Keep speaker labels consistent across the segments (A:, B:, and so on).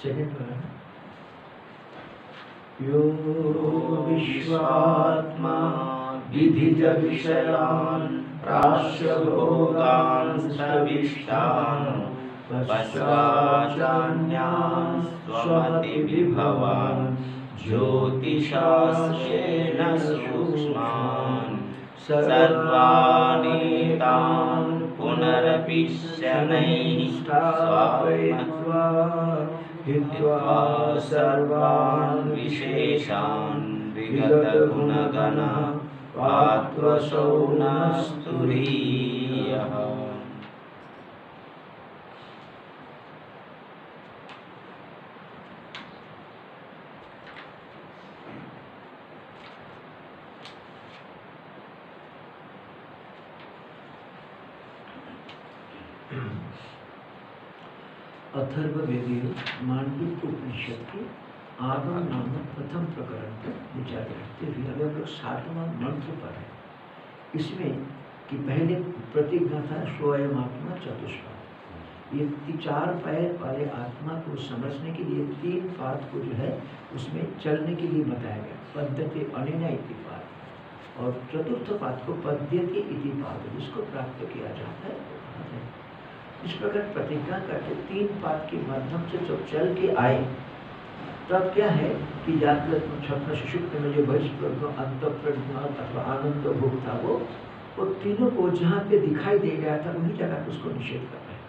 A: Second ना यो विश्वात्मा
B: विधिज विषयान् प्राश्य भोगान् सविष्टान् पश्वाचान्यान् स्वमतिविभवान् ज्योतिषास्येन सूक्ष्मान् सर्वानीतान् पुनरपि शनैः
A: स्थापयित्वा हित्वा
B: सर्वान् विशेषान् विगतगुणगणा पात्वसौ न स्तुरीयः
A: अथर्ववेदीय मांडविक उपनिषद के आगम नामक प्रथम प्रकरण पर विचार करते हुए अभी हम लोग सातवां मंत्र पर है। इसमें कि पहले प्रतिज्ञा था स्वयं आत्मा चतुष्पद ये चार पैर वाले आत्मा को समझने के लिए तीन पाठ को जो है, उसमें चलने के लिए बताया गया। पद्धति अनिना इति और चतुर्थ पाठ को पद्यति इति पाठ जिसको प्राप्त किया जाता है। इस प्रकार प्रतिज्ञा करके तीन पाठ के माध्यम से जब चल के आए, तब क्या है कि जागृत में छप्न सुषुप्त में जो बहिष्प्रज्ञ अंत अथवा आनंद भोग था वो वो तीनों को जहाँ पे दिखाई दे गया था, वही जगह उसको निषेध कर रहे हैं।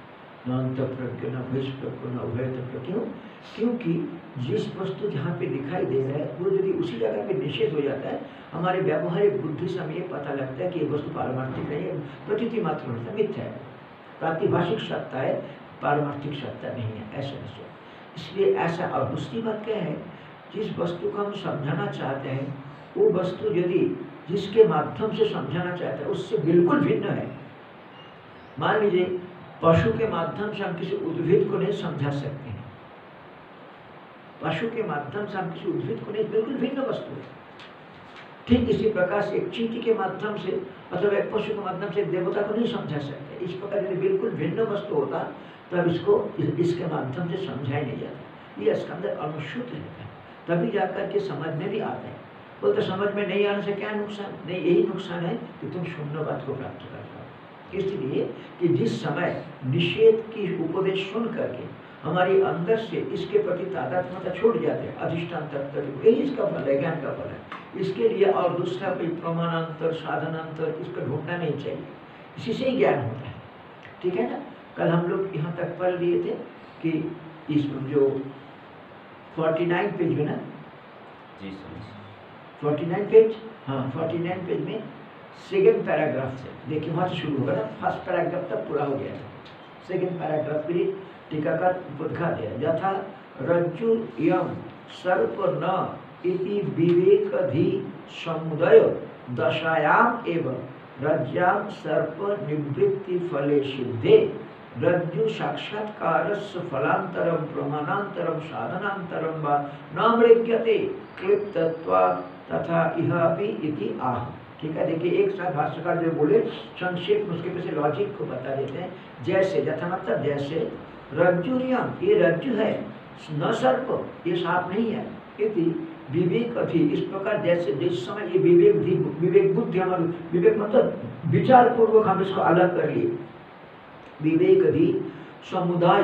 A: न अंत प्रज्ञ न बहिष्प्रज्ञ न क्यों? क्योंकि जिस वस्तु जहाँ पे दिखाई दे रहा है, वो यदि उसी जगह पे निषेध हो जाता है, हमारे व्यावहारिक बुद्धि से हमें पता लगता है कि ये वस्तु पारमार्थिक नहीं है, प्रतीति मात्र मिथ्या है। प्रातिभाषिक सत्ता है पारमार्थिक सत्ता नहीं है, ऐसा निश्चय इसलिए ऐसा और दूसरी बात क्या है, जिस वस्तु को हम समझाना चाहते हैं, वो वस्तु यदि जिसके माध्यम से समझाना चाहते हैं, उससे बिल्कुल भिन्न है। मान लीजिए, पशु के माध्यम से हम किसी उद्भिद को नहीं समझा सकते हैं। पशु के माध्यम से हम किसी उद्भिद को नहीं, बिल्कुल भिन्न वस्तु है। ठीक इसी प्रकार से एक चीटी के माध्यम से अथवा एक पशु के माध्यम से एक देवता को नहीं समझा सकते। इस प्रकार यदि बिल्कुल भिन्न वस्तु होता तब इसको इस, इसके माध्यम से समझाया नहीं जाता। ये इसके अंदर अनुसूत रहता है। तभी जाकर के समझ में भी आता है। बोलते समझ में नहीं आने से क्या नुकसान? नहीं यही नुकसान है कि तुम शून्यवाद को प्राप्त कर पाओ इसलिए कि जिस समय निषेध की उपदेश सुन करके हमारी अंदर से इसके प्रति तादात्मता छूट जाते हैं अधिष्ठान तत्व यही इसका फल है ज्ञान का फल है। इसके लिए और दूसरा कोई प्रमाणांतर साधनांतर इसको ढूंढना नहीं चाहिए। इसी से ही ज्ञान होता है। ठीक है ना? कल हम लोग यहाँ तक पढ़ लिए थे कि इस जो 49 पेज में ना?
B: जी सर।
A: 49 पेज? हाँ। 49 पेज में सेकेंड पैराग्राफ से। देखिए वहाँ से शुरू होगा ना। फ़र्स्ट पैराग्राफ तक पूरा हो गया। था सेकेंड पैराग्राफ के लिए टीकाकार बुद्धा दिया यथा रज्जु यम सर्प न इति विवेकधि समुदय दशायाम एवं रज्जाम सर्प निवृत्ति फले सिद्धे। रज्जु साक्षात्कार न मृग्यते। क्लिप्तत्वा तथा इति आह। ठीक है, देखिए, एक साथ भाष्यकार जो बोले, संक्षेप उसके पीछे लॉजिक को बता देते हैं। जैसे, यथा मतलब जैसे रज्जु ये रज्जु है, न सर्प, ये साप नहीं है, इति विवेक अधि इस प्रकार जैसे जिस समय ये विवेक धी विवेक बुद्धि हमारी विवेक मतलब विचार पूर्वक हम इसको अलग कर लिए। विवेक अधि समुदाय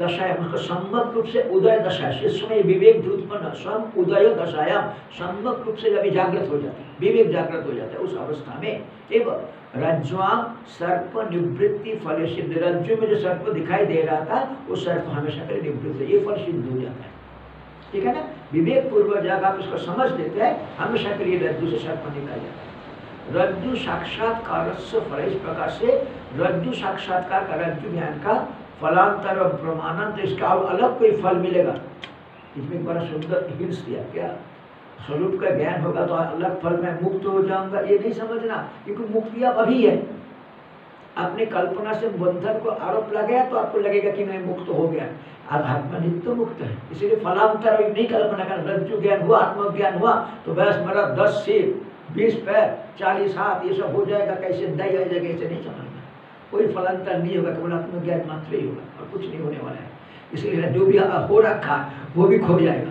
A: दशाया उसका सम्मत रूप से उदय दशा। इस समय विवेक भी उत्पन्न सम उदय दशाया सम्मत रूप से अभी जागृत हो जाता है। विवेक जागृत हो जाता है उस अवस्था में। एवं रज्ज्वाम सर्प निवृत्ति फल सिद्ध। रज्जु में जो सर्प दिखाई दे रहा था, वो सर्प हमेशा के लिए निवृत्त ये फल सिद्ध हो जाता है। ठीक है ना? विवेक पूर्वक जब आप इसको समझ लेते हैं, हमेशा के लिए रज्जु से सर्प निकल जाता है। रज्जु साक्षात्कार फल इस प्रकार से रज्जु साक्षात्कार का, रज्जु ज्ञान का फलांतर और प्रमाणांतर इसका और अलग कोई फल मिलेगा? इसमें बड़ा सुंदर हिंस दिया, क्या? स्वरूप का ज्ञान होगा तो अलग फल में मुक्त हो जाऊँगा, ये नहीं समझना, क्योंकि मुक्ति अब अभी है। अपने कल्पना से बंधन को आरोप लगाया तो आपको लगेगा कि मैं मुक्त हो गया। आत्मा नित्य मुक्त है। इसीलिए फलांतर नहीं कल्पना कर रज्जु ज्ञान हुआ, आत्मज्ञान हुआ तो बस मेरा दस सिर बीस पैर, चालीस हाथ, ये सब हो जाएगा, कैसे दही आ जाएगा ऐसे नहीं समझना कोई फलांतर नहीं होगा, केवल आत्मज्ञान मात्र ही होगा, और कुछ नहीं होने वाला है। इसलिए जो भी हो रखा, वो भी खो जाएगा।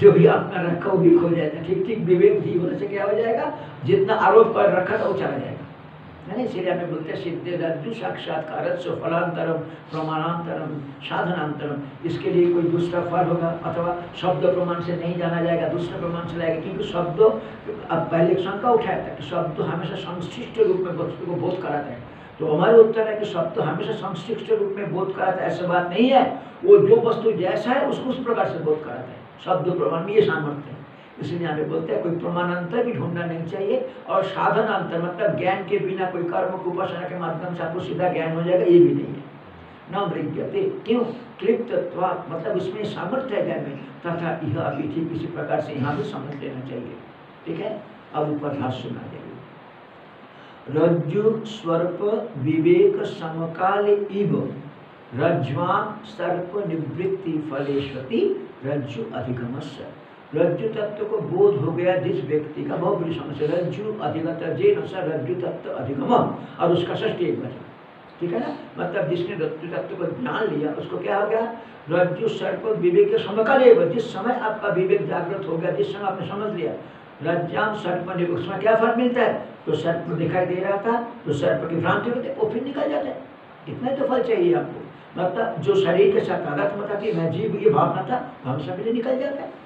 A: जो भी आपने रखा, वो भी खो जाएगा। ठीक ठीक, विवेक भी होने से क्या हो जाएगा? जितना आरोप पर रखा था, वो चला जाएगा। है ना इसीलिए हमें बोलते हैं, सिद्धे साक्षात्कार फलांतरम, प्रमाणांतरम, साधनांतरम। इसके लिए कोई दूसरा फल होगा? अथवा शब्द प्रमाण से नहीं जाना जाएगा, दूसरे प्रमाण से जाएगा? क्योंकि शब्द, अब पहले शंका उठाया था कि शब्द हमेशा संश्लिष्ट रूप में वस्तु को बोध कराते हैं। तो हमारे उत्तर है कि शब्द हमेशा संश्लिष्ट रूप में बोध कराता है, ऐसा बात नहीं है। वो जो वस्तु जैसा है, उसको उस प्रकार से बोध कराता है। शब्द प्रमाण में ये सामर्थ्य है। इसलिए हमें बोलते हैं, कोई प्रमाणांतर भी ढूंढना नहीं चाहिए और साधनांतर मतलब ज्ञान के बिना कोई कर्म को उपासना के माध्यम से आपको सीधा ज्ञान हो जाएगा, ये भी नहीं है। न विज्ञते क्यों? तृप्त मतलब इसमें सामर्थ्य है ज्ञान में, तथा यह अभी ठीक इसी प्रकार से यहाँ भी समझ लेना चाहिए। ठीक है? अब ऊपर भाष सुना जाएगी रज्जु स्वरूप विवेक समकाल इव रज्वान सर्प निवृत्ति फलेश्वती रज्जु अधिगमस्य। रज्जु तत्व को बोध हो गया जिस व्यक्ति का बहुत बड़ी समस्या रज्जु अधिगत जे नशा रज्जु तत्व अधिगम। और उसका ष्टी एक वचन। ठीक है ना? मतलब जिसने रज्जु तत्व को जान लिया, उसको क्या हो गया? रज्जु सर्प विवेक के समकाल जिस समय आपका विवेक जागृत हो गया, जिस समय आपने समझ लिया रज्जाम सर्प उसमें क्या फ़र्क मिलता है? तो सर्प दिखाई दे रहा था तो सर्प की भ्रांति होती वो फिर निकल जाता है। इतना तो फल चाहिए आपको। मतलब जो शरीर के साथ ताकत मता थी मैं जीव ये भावना था, हम सभी निकल जाता है।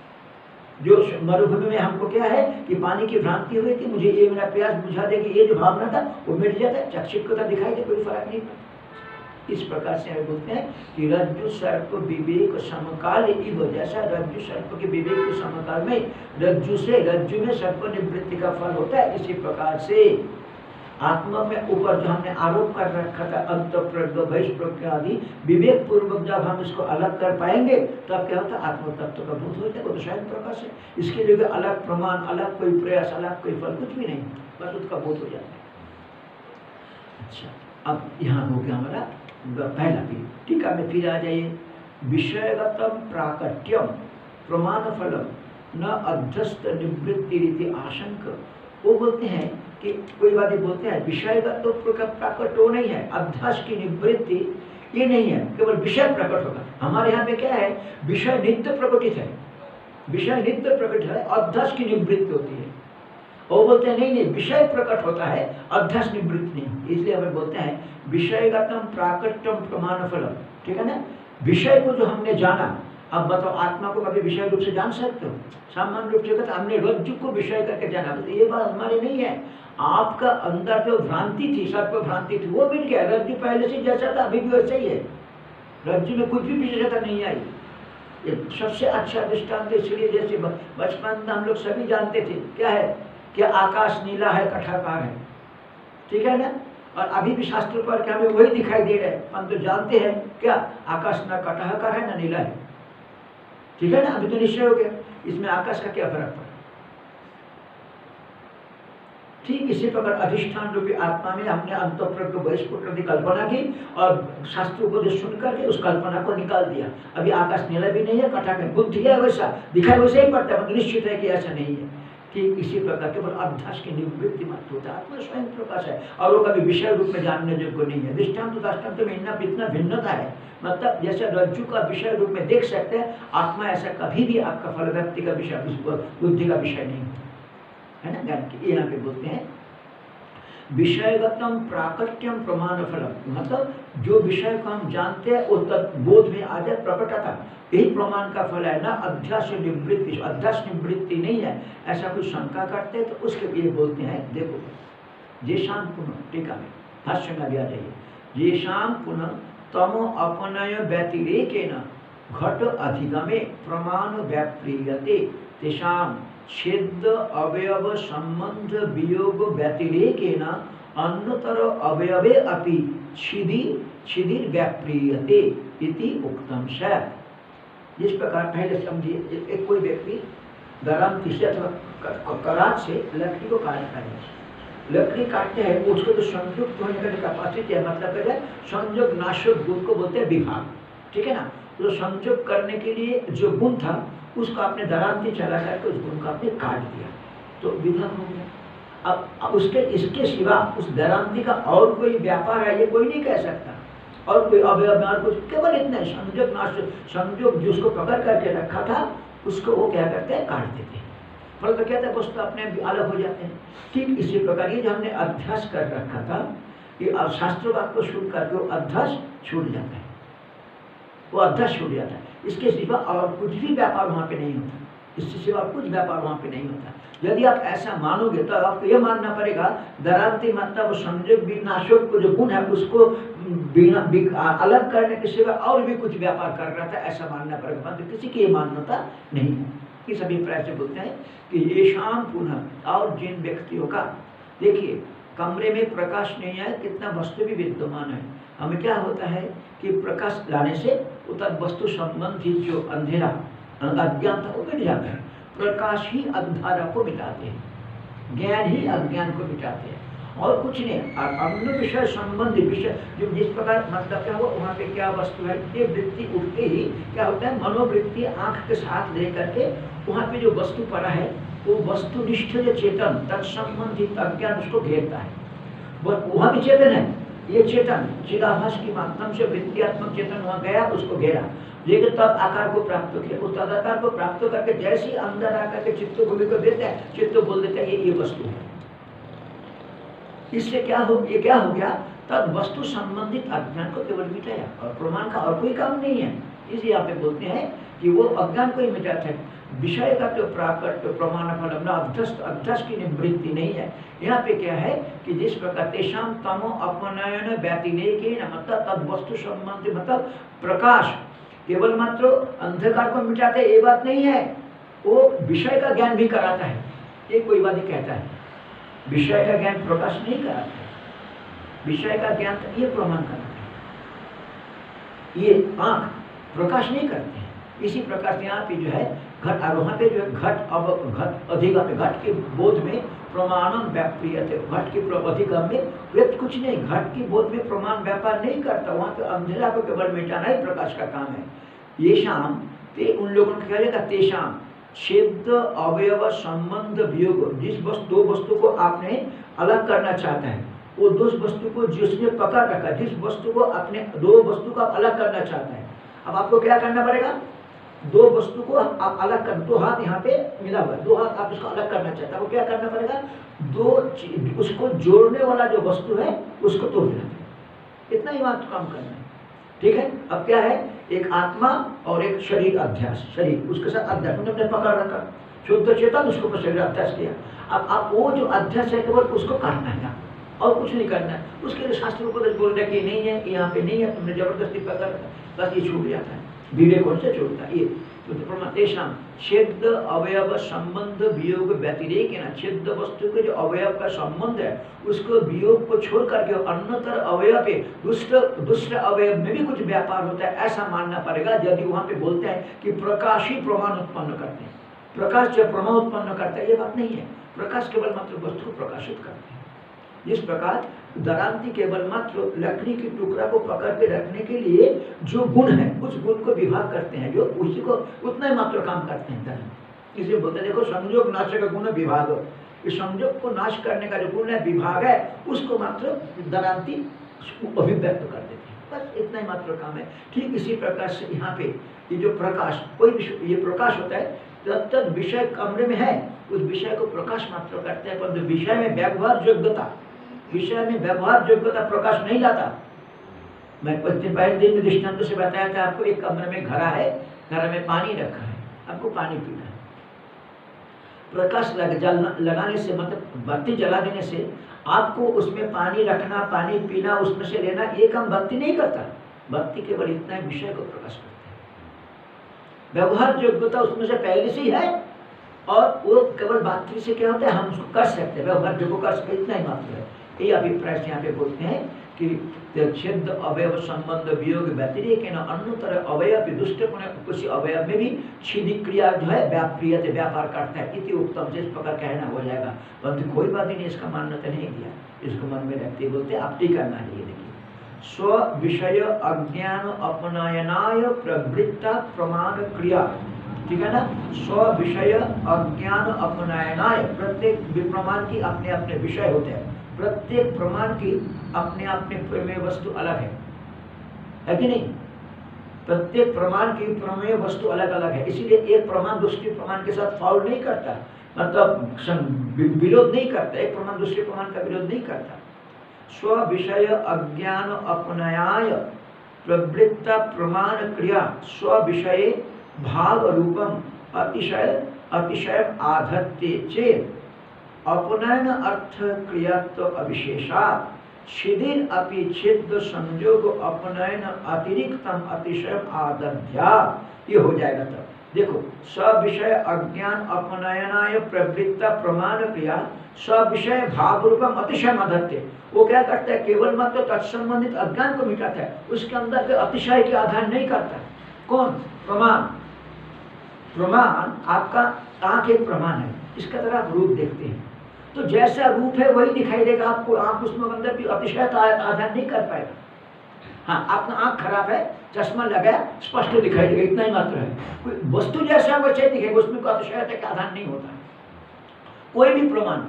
A: जो मरुभूमि में हमको क्या है कि पानी की भ्रांति हुई थी, मुझे ये मेरा प्यास बुझा दे कि ये जो भावना था, वो मिट जाता है चक्षुकता दिखाई दे, कोई फ़र्क नहीं इस प्रकार से हम बोलते हैं कि रज्जु सर्प विवेक समकाल जैसा रज्जु सर्प के विवेक समकाल में रज्जु से रज्जु में सर्प निवृत्ति का फल होता है, इसी प्रकार से आत्मा में ऊपर जो हमने आरोप कर रखा था अंत प्रज्ञ आदि विवेक पूर्वक जब हम इसको अलग कर पाएँगे, तब क्या होता है? आत्म तत्व का भूत हो जाएगा तो शायद प्रकाश है। इसके लिए अलग प्रमाण, अलग कोई प्रयास, अलग कोई फल, कुछ भी नहीं। बस उसका भूत हो जाता है। अच्छा अब यहाँ हो गया हमारा पहला भी टीका में फिर आ जाइए। विषयगतम प्राकट्यम प्रमाण फलम न अध्यस्त निवृत्ति रीति आशंक। वो बोलते हैं कि कोई बात बोलते हैं, विषय का तो प्रकट हो नहीं है, अभ्यास की निवृत्ति ये नहीं है, केवल विषय प्रकट होगा। हमारे यहाँ पे क्या है, विषय नित्य प्रकटित है। विषय नित्य प्रकट है अध्यास की निवृत्ति होती है। वो बोलते हैं, नहीं नहीं, विषय प्रकट होता है अध्यास निवृत्ति नहीं इसलिए हमें बोलते हैं विषयगतम प्राकट्यम प्रमाण फलम। ठीक है ना? विषय को जो हमने जाना, अब बताओ, आत्मा को कभी विषय रूप से जान सकते हो? सामान्य रूप से हमने रज्जु को विषय करके जाना। तो ये बात हमारी नहीं है। आपका अंदर जो भ्रांति थी सर्प भ्रांति थी, वो मिल गया। रज्जु पहले से जैसा था, अभी भी वैसा ही है। रज्जु में कुछ भी विशेषता नहीं आई। ये सबसे अच्छा दृष्टांत इसलिए जैसे बचपन में हम लोग सभी जानते थे, क्या है कि आकाश नीला है, कठाकार है। ठीक है ना? और अभी भी शास्त्र पर क्या हमें वही दिखाई दे रहा है। हम तो जानते हैं, क्या आकाश न कटाहकार है, ना नीला है। ठीक है ना? अभी तो निश्चय हो गया। इसमें आकाश का क्या फ़र्क पड़ा? ठीक इसी प्रकार अधिष्ठान रूपी आत्मा में हमने अंतप्रज्ञ बहिष्पुट की कल्पना की और शास्त्र उपदेश सुन करके उस कल्पना को निकाल दिया। अभी आकाश नीला भी नहीं है कटा में बुद्धि है वैसा, दिखाई वैसे ही पड़ता है निश्चित है कि ऐसा नहीं है। ठीक इसी प्रकार केवल अभ्यास की निवृत्ति मात्र होता है। आत्मा स्वयं प्रकाश है और वो कभी विषय रूप में जानने योग्य नहीं है। दृष्टांत दृष्टांत में इतना इतना भिन्नता है। मतलब जैसे रज्जु का विषय रूप में देख सकते हैं, आत्मा ऐसा कभी भी आपका फल व्यक्ति का विषय, बुद्धि का विषय नहीं है। ना? ज्ञान की यहाँ पे बोलते हैं, विषयगतम प्राकट्यम प्रमाण फलम मतलब जो विषय को हम जानते हैं, वो बोध में आ जाए प्रकटता यही प्रमाण का फल है ना? अध्यास निवृत्ति। अध्यास निवृत्ति नहीं है। ऐसा कुछ शंका करते हैं तो उसके लिए बोलते हैं, देखो जे शाम पुनः टीका में भाष्य में आ जाइए। ये शाम पुनः तमो अपनय व्यतिरेक घट अधिगमे प्रमाण व्याप्रियते तेषाम छेद अवयव संबंध वियोग व्यतिरेक अन्यतर अवयवे अपि छिदि छिदिर व्याप्रियते इति उक्तम जिस प्रकार पहले समझिए एक कोई व्यक्ति गरम किसी अथवा करात से लकड़ी को काटता है। लकड़ी काटते हैं, उसको जो संयुक्त होने का कैपेसिटी है मतलब है संयोग नाशक गुण को बोलते हैं विभाग। ठीक है ना? तो संयोग करने के लिए जो गुण था उसको आपने दरांती चला करके उस गुण को आपने काट दिया। तो विभाग हो गया। अब उसके, इसके सिवा उस दरांती का और कोई व्यापार है, ये कोई नहीं कह सकता। और कोई अवयव में और कुछ, केवल इतना संयोग नाश संयोग जिसको पकड़ करके रखा था, उसको वो क्या करते हैं? काट देते हैं। फल तो कहते हैं वस्तु अपने अलग हो जाते हैं। ठीक इसी प्रकार ये जो हमने अभ्यास कर रखा था, ये अब शास्त्र बात को सुन करके वो अभ्यास छूट जाता है। वो अभ्यास छूट जाता है। इसके सिवा और कुछ भी व्यापार वहाँ पे नहीं होता। इससे सिवा कुछ व्यापार वहाँ पे नहीं होता। यदि आप ऐसा मानोगे तो आपको यह मानना पड़ेगा, दरांति मतलब संयोग विनाशक को जो गुण है, उसको अलग करने के सिवा और भी कुछ व्यापार कर रहा था, ऐसा मानना पड़ेगा। मतलब किसी की ये मान्यता नहीं है। इस अभिप्राय से बोलते हैं कि ये शाम पुनः और जिन व्यक्तियों का, देखिए, कमरे में प्रकाश नहीं है, कितना वस्तु भी विद्यमान है। हमें क्या होता है कि प्रकाश लाने से उतर वस्तु संबंधी जो अंधेरा अज्ञान था वो मिट जाता है। प्रकाश ही अंधारा को मिटाते हैं। ज्ञान ही अज्ञान को मिटाते हैं। और कुछ नहीं अन्य विषय संबंधी विषय जो जिस प्रकार मतलब क्या हुआ, वहाँ पे क्या वस्तु है, ये वृत्ति उठते ही क्या होता है, मनोवृत्ति आँख के साथ लेकर करके वहाँ पे जो वस्तु पड़ा है, वो वस्तुनिष्ठ जो चेतन, तत्संबंधित अज्ञान उसको घेरता है। वह वहाँ भी चेतन है। ये चेतन, चिदाभास के माध्यम से वृत्तियात्मक चेतन वहाँ गया, उसको घेरा। लेकिन तब आकार को प्राप्त किया उस तदाकार को प्राप्त करके जैसे ही अंदर आकर के चित्त भूमि को देते हैं, चित्त बोल देते हैं, ये ये वस्तु है। इससे क्या हो, ये क्या हो गया? तब वस्तु संबंधित अज्ञान को केवल मिटाया, और प्रमाण का और कोई काम नहीं है। इसलिए यहाँ पे बोलते हैं कि वो अज्ञान को ही मिटाते हैं। विषय का जो प्राकट प्रमाण फल अपना अध्यस्त अध्यस्त की निवृत्ति नहीं है। यहाँ पे क्या है कि जिस प्रकार तेषाम तमो अपनयन व्यतिरेक मतलब तद वस्तु संबंधी मतलब प्रकाश केवल मात्र अंधकार को मिटाते ये बात नहीं है। वो विषय का ज्ञान भी कराता है। ये कोई बात ही कहता है। विषय का ज्ञान प्रकाश नहीं कराता है। विषय का ज्ञान तो ये प्रमाण कराता है। ये आँख प्रकाश नहीं करते इसी प्रकार से यहाँ पे जो है घट वहाँ पे जो है, घट अब, घट अधिगम घट के बोध में प्रमाणम व्याप्रियते। घट के अधिगम में व्यक्त कुछ नहीं। घट की बोध में प्रमाण व्यापार नहीं करता। वहाँ पे अंधेरा को केवल मिटाना ही प्रकाश का काम है। ये शाम ते उन लोगों को क्या जाएगा तेषाम छेद, अवयव, संबंध, वियोग, जिस वस्तु दो वस्तु को आपने अलग करना चाहता है, वो दो वस्तु को जिसने पकड़ रखा जिस वस्तु को अपने दो वस्तु को अलग करना चाहता है। अब आपको क्या करना पड़ेगा? दो वस्तु को आप अलग कर, दो हाथ यहाँ पे मिला हुआ दो हाथ आप इसको अलग करना चाहते हैं, आपको क्या करना पड़ेगा? दो उसको जोड़ने वाला जो वस्तु है, उसको तोड़ देना इतना ही वहाँ काम करना है। ठीक है? अब क्या है? एक आत्मा और एक शरीर अध्यास शरीर, उसके साथ अध्यास अपने पकड़ रखा। शुद्ध चेतन, उसके ऊपर शरीर अध्यास किया। अब आप वो जो अध्यास है केवल उसको काटना है और कुछ नहीं करना है। उसके लिए शास्त्र उपदेश बोल रहे कि नहीं है, यहाँ पे नहीं है, तुमने ज़बरदस्ती पकड़ बस ये छूट जाता है विवेक उनसे छूटता है ये तो प्रमातेषाम छेद अवयव संबंध वियोग व्यतिरेक है ना छेद वस्तु के जो अवयव का संबंध है उसको वियोग को छोड़ करके अन्यतर अवयव पे दूसरे दूसरे अवयव में भी कुछ व्यापार होता है ऐसा मानना पड़ेगा यदि वहाँ पे बोलते हैं कि प्रकाश ही प्रमाण उत्पन्न करते हैं प्रकाश जब प्रमाण उत्पन्न करता है ये बात नहीं है प्रकाश केवल मात्र वस्तु को प्रकाशित करते हैं जिस प्रकार दरांति केवल मात्र लकड़ी के टुकड़ा को पकड़ के रखने के लिए जो गुण है, उस गुण को विभाग करते हैं, जो उसी को उतना ही मात्र काम करते हैं दरांति। इसे बोलते देखो संयोग नाश का गुण विभाग। संयोग को नाश करने का जो गुण है, विभाग है, उसको मात्र दरांति अभिव्यक्त कर देते हैं। बस इतना ही मात्र काम है। ठीक इसी प्रकार से यहाँ पे ये जो प्रकाश, कोई ये प्रकाश होता है जब तक विषय कमरे में है, उस विषय को प्रकाश मात्र करते हैं, परंतु विषय में व्यवहार योग्यता विषय में व्यवहार योग्यता प्रकाश नहीं लाता। मैं कुछ दिन पहले दिन में दृष्टांत से बताया था, आपको एक कमरे में घड़ा है घर में पानी रखा है, आपको पानी पीना है। प्रकाश लग लगाने से मतलब बत्ती जला देने से आपको उसमें पानी रखना, पानी पीना, उसमें से लेना, ये काम बत्ती नहीं करता। बत्ती केवल इतना विषय को प्रकाश करता है। व्यवहार योग्यता उसमें से पहले से ही है, और वो केवल बातचीत से क्या होता है, हम उसको कर सकते हैं। व्यवहार जो कर सकते इतना ही मात्र है। ये अभिप्राय से यहाँ पे बोलते हैं कि छेद अवयव संबंध वियोग व्यतिरेक है ना अन्यतर अवयव दुष्ट किसी अवयव में भी छिदी क्रिया जो है व्याप्रिय व्यापार करता है। इति उत्तम से इस प्रकार कहना हो जाएगा। परंतु कोई बात ही नहीं, इसका मान्यता नहीं दिया। इसको मन में रखते बोलते आप टीका ये देखिए। स्व विषय अज्ञान अपनयनाय प्रवृत्ता प्रमाण क्रिया। ठीक है ना? स्व विषय अज्ञान अपनयनाय, प्रत्येक प्रमाण की अपने अपने विषय होते हैं। प्रत्येक प्रमाण की अपने अपने में वस्तु अलग है। है कि नहीं? प्रत्येक प्रमाण की प्रमेय वस्तु अलग अलग है। इसीलिए एक प्रमाण दूसरे प्रमाण के साथ फाउल नहीं करता। मतलब विरोध नहीं करता। एक प्रमाण दूसरे प्रमाण का विरोध नहीं करता। स्व विषय अज्ञान अपनयाय प्रवृत्त प्रमाण क्रिया स्व विषय भाव रूपम अतिशय अतिशय आधत्ते चेत अपनयन अर्थ क्रियात्व अविशेषात छिदिर अपि छिद्र संयोग अपनयन अतिरिक्तम अतिशय आदध्या। ये हो जाएगा तब। देखो सब विषय अज्ञान अपनयनाय प्रवृत्त प्रमाण क्रिया सब विषय भाव रूपम अतिशय मदत्य वो क्या करता है? केवल मात्र तत्संबंधित अज्ञान को मिटाता है। उसके अंदर के अतिशय के आधार नहीं करता है। कौन? प्रमाण। प्रमाण आपका आँख एक प्रमाण है। इसका तरह आप रूप देखते हैं। तो जैसा रूप है वही दिखाई देगा आपको। आँख उसमें अंदर अतिशय आधार नहीं कर पाएगा हाँ आपका आँख खराब है, चश्मा लगा स्पष्ट दिखाई देगा, इतना ही मात्र है। कोई वस्तु जैसा वैसे दिखेगा, उसमें कोई अतिशयता का आधार नहीं होता। कोई भी प्रमाण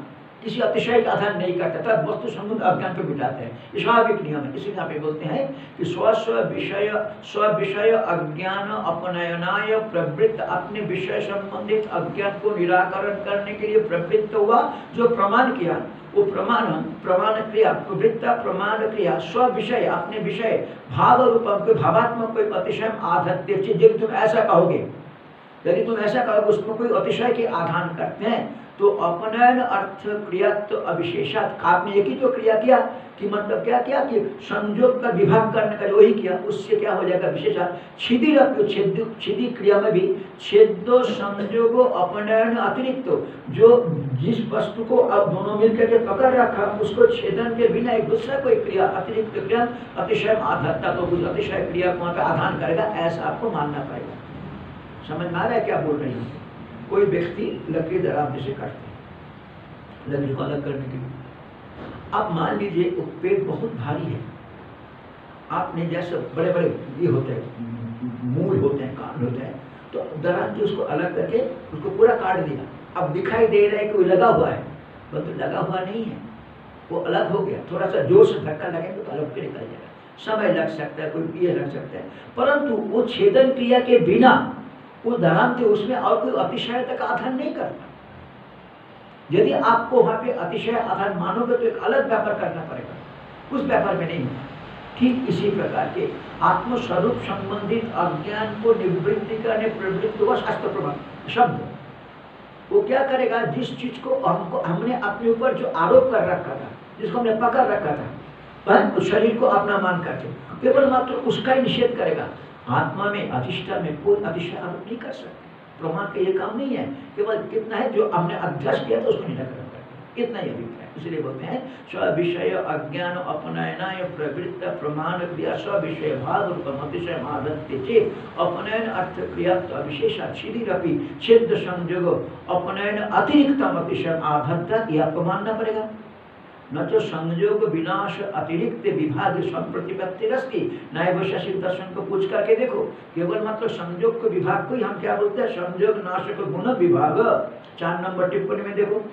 A: किसी अतिशय का आधार नहीं करता, तब वस्तु संबंध अज्ञान को मिटाते हैं। स्वाभाविक नियम है। इसी यहाँ पे बोलते हैं कि स्व स्व विषय स्व विषय अज्ञान अपनयनाय प्रवृत्त, अपने विषय संबंधित अज्ञान को निराकरण करने के लिए प्रवृत्त हुआ, जो प्रमाण किया, वो प्रमाण प्रमाण क्रिया, प्रवृत्त प्रमाण क्रिया स्व विषय अपने विषय, भाव कोई भावात्मक, कोई अतिशय आधत्य चीज़, यदि तुम ऐसा कहोगे, यदि तुम ऐसा करोगे उसमें कोई अतिशय के आधान करते हैं तो अपनयन अर्थ क्रियात्व अविशेषात आपने एक ही तो क्रिया किया कि मतलब क्या किया कि संयोग का विभाग करने का जो वही किया, उससे क्या हो जाएगा विशेषा छिदी छेद, छिदी क्रिया में भी छेदो संयोग अपनयन अतिरिक्त जो जिस वस्तु को अब दोनों मिलकर के पकड़ रखा, उसको छेदन के बिना एक दूसरा कोई क्रिया, अतिरिक्त क्रिया, अतिशय आधारता तो कुछ अतिशय क्रिया को आधान करेगा, ऐसा आपको मानना पड़ेगा। समझ में आ रहा है क्या बोल रही हूँ? कोई व्यक्ति लकड़ी दराब से काटते लकड़ी को अलग करने के लिए। अब मान लीजिए वो पेड़ बहुत भारी है। आपने जैसे बड़े बड़े ये होते हैं, मूल होते हैं कांड होते हैं तो दराज जो उसको अलग करके उसको पूरा काट दिया। अब दिखाई दे रहा है कि वो लगा हुआ है, परंतु लगा हुआ नहीं है। वो अलग हो गया। थोड़ा सा ज़ोर से धक्का लगेगा तो अलग के निकल जाएगा। समय लग सकता है, कोई ये लग सकता है। परंतु वो छेदन क्रिया के बिना वो थे उसमें और कोई अतिशयता का आधार नहीं करता। यदि आपको वहाँ पे अतिशय आधार मानोगे तो एक अलग व्यापार करना पड़ेगा। उस व्यापार में नहीं होगा। ठीक इसी प्रकार के आत्मस्वरूप संबंधित अज्ञान को निवृत्ति करने, प्रवृत्त हुआ शास्त्र प्रभाव शब्द। वो क्या करेगा? जिस चीज़ को हमको, हमने अपने ऊपर जो आरोप कर रखा था, जिसको हमने पकड़ रखा था शरीर को अपना मान करके केवल मात्र उसका ही निषेध करेगा। आत्मा में अधिष्ठा में कोई अतिशय आरोप नहीं कर सकते। प्रमाण का ये काम नहीं है। केवल कितना है, जो हमने अभ्यास किया था, उसको निराकरण इतना ही अभिप्राय इसलिए बोलते हैं अज्ञान प्रवृत्त प्रमाण क्रिया रूपम अतिशय चेत अपनयन अर्थ क्रिया छिदिरपि छिद्र अपनयन अतिशय आधत्ता ये आपको मानना पड़ेगा। न तो संयोग विनाश अतिरिक्त विभाग संप्रतिपत्ति रस्ती नए दर्शन को पूछ करके देखो, केवल मात्र संयोग के विभाग को ही हम क्या बोलते हैं? संयोग, नाशक, गुण विभाग। चार नंबर टिप्पणी में देखो।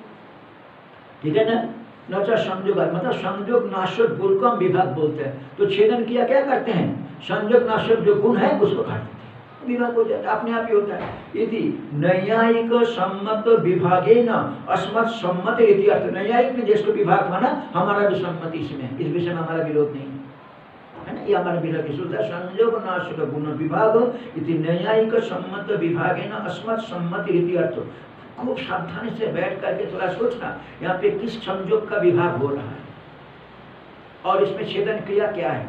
A: ठीक है ना? न संयोग मतलब संयोग, नाशक, गुण को हम विभाग बोलते हैं। तो छेदन किया क्या करते हैं? संयोग, नाशक जो गुण है, उसको काट देते हैं। विभाग हो जाता अपने आप ही होता है। यदि नैयायिक सम्मत विभागे न अस्मत् सम्मत यदि अर्थ। नैयायिक ने जिसको विभाग माना, हमारा भी सम्मति इसमें इस विषय में हमारा विरोध नहीं। है ना? ये हमारा विरोध की सुविधा संयोग नाशक गुण विभाग यदि नैयायिक सम्मत विभागे न अस्मत् सम्मत यदि अर्थ। खूब सावधानी से बैठ करके थोड़ा सोचना, यहाँ पे किस संयोग का विभाग हो रहा है? और इसमें छेदन क्रिया क्या है?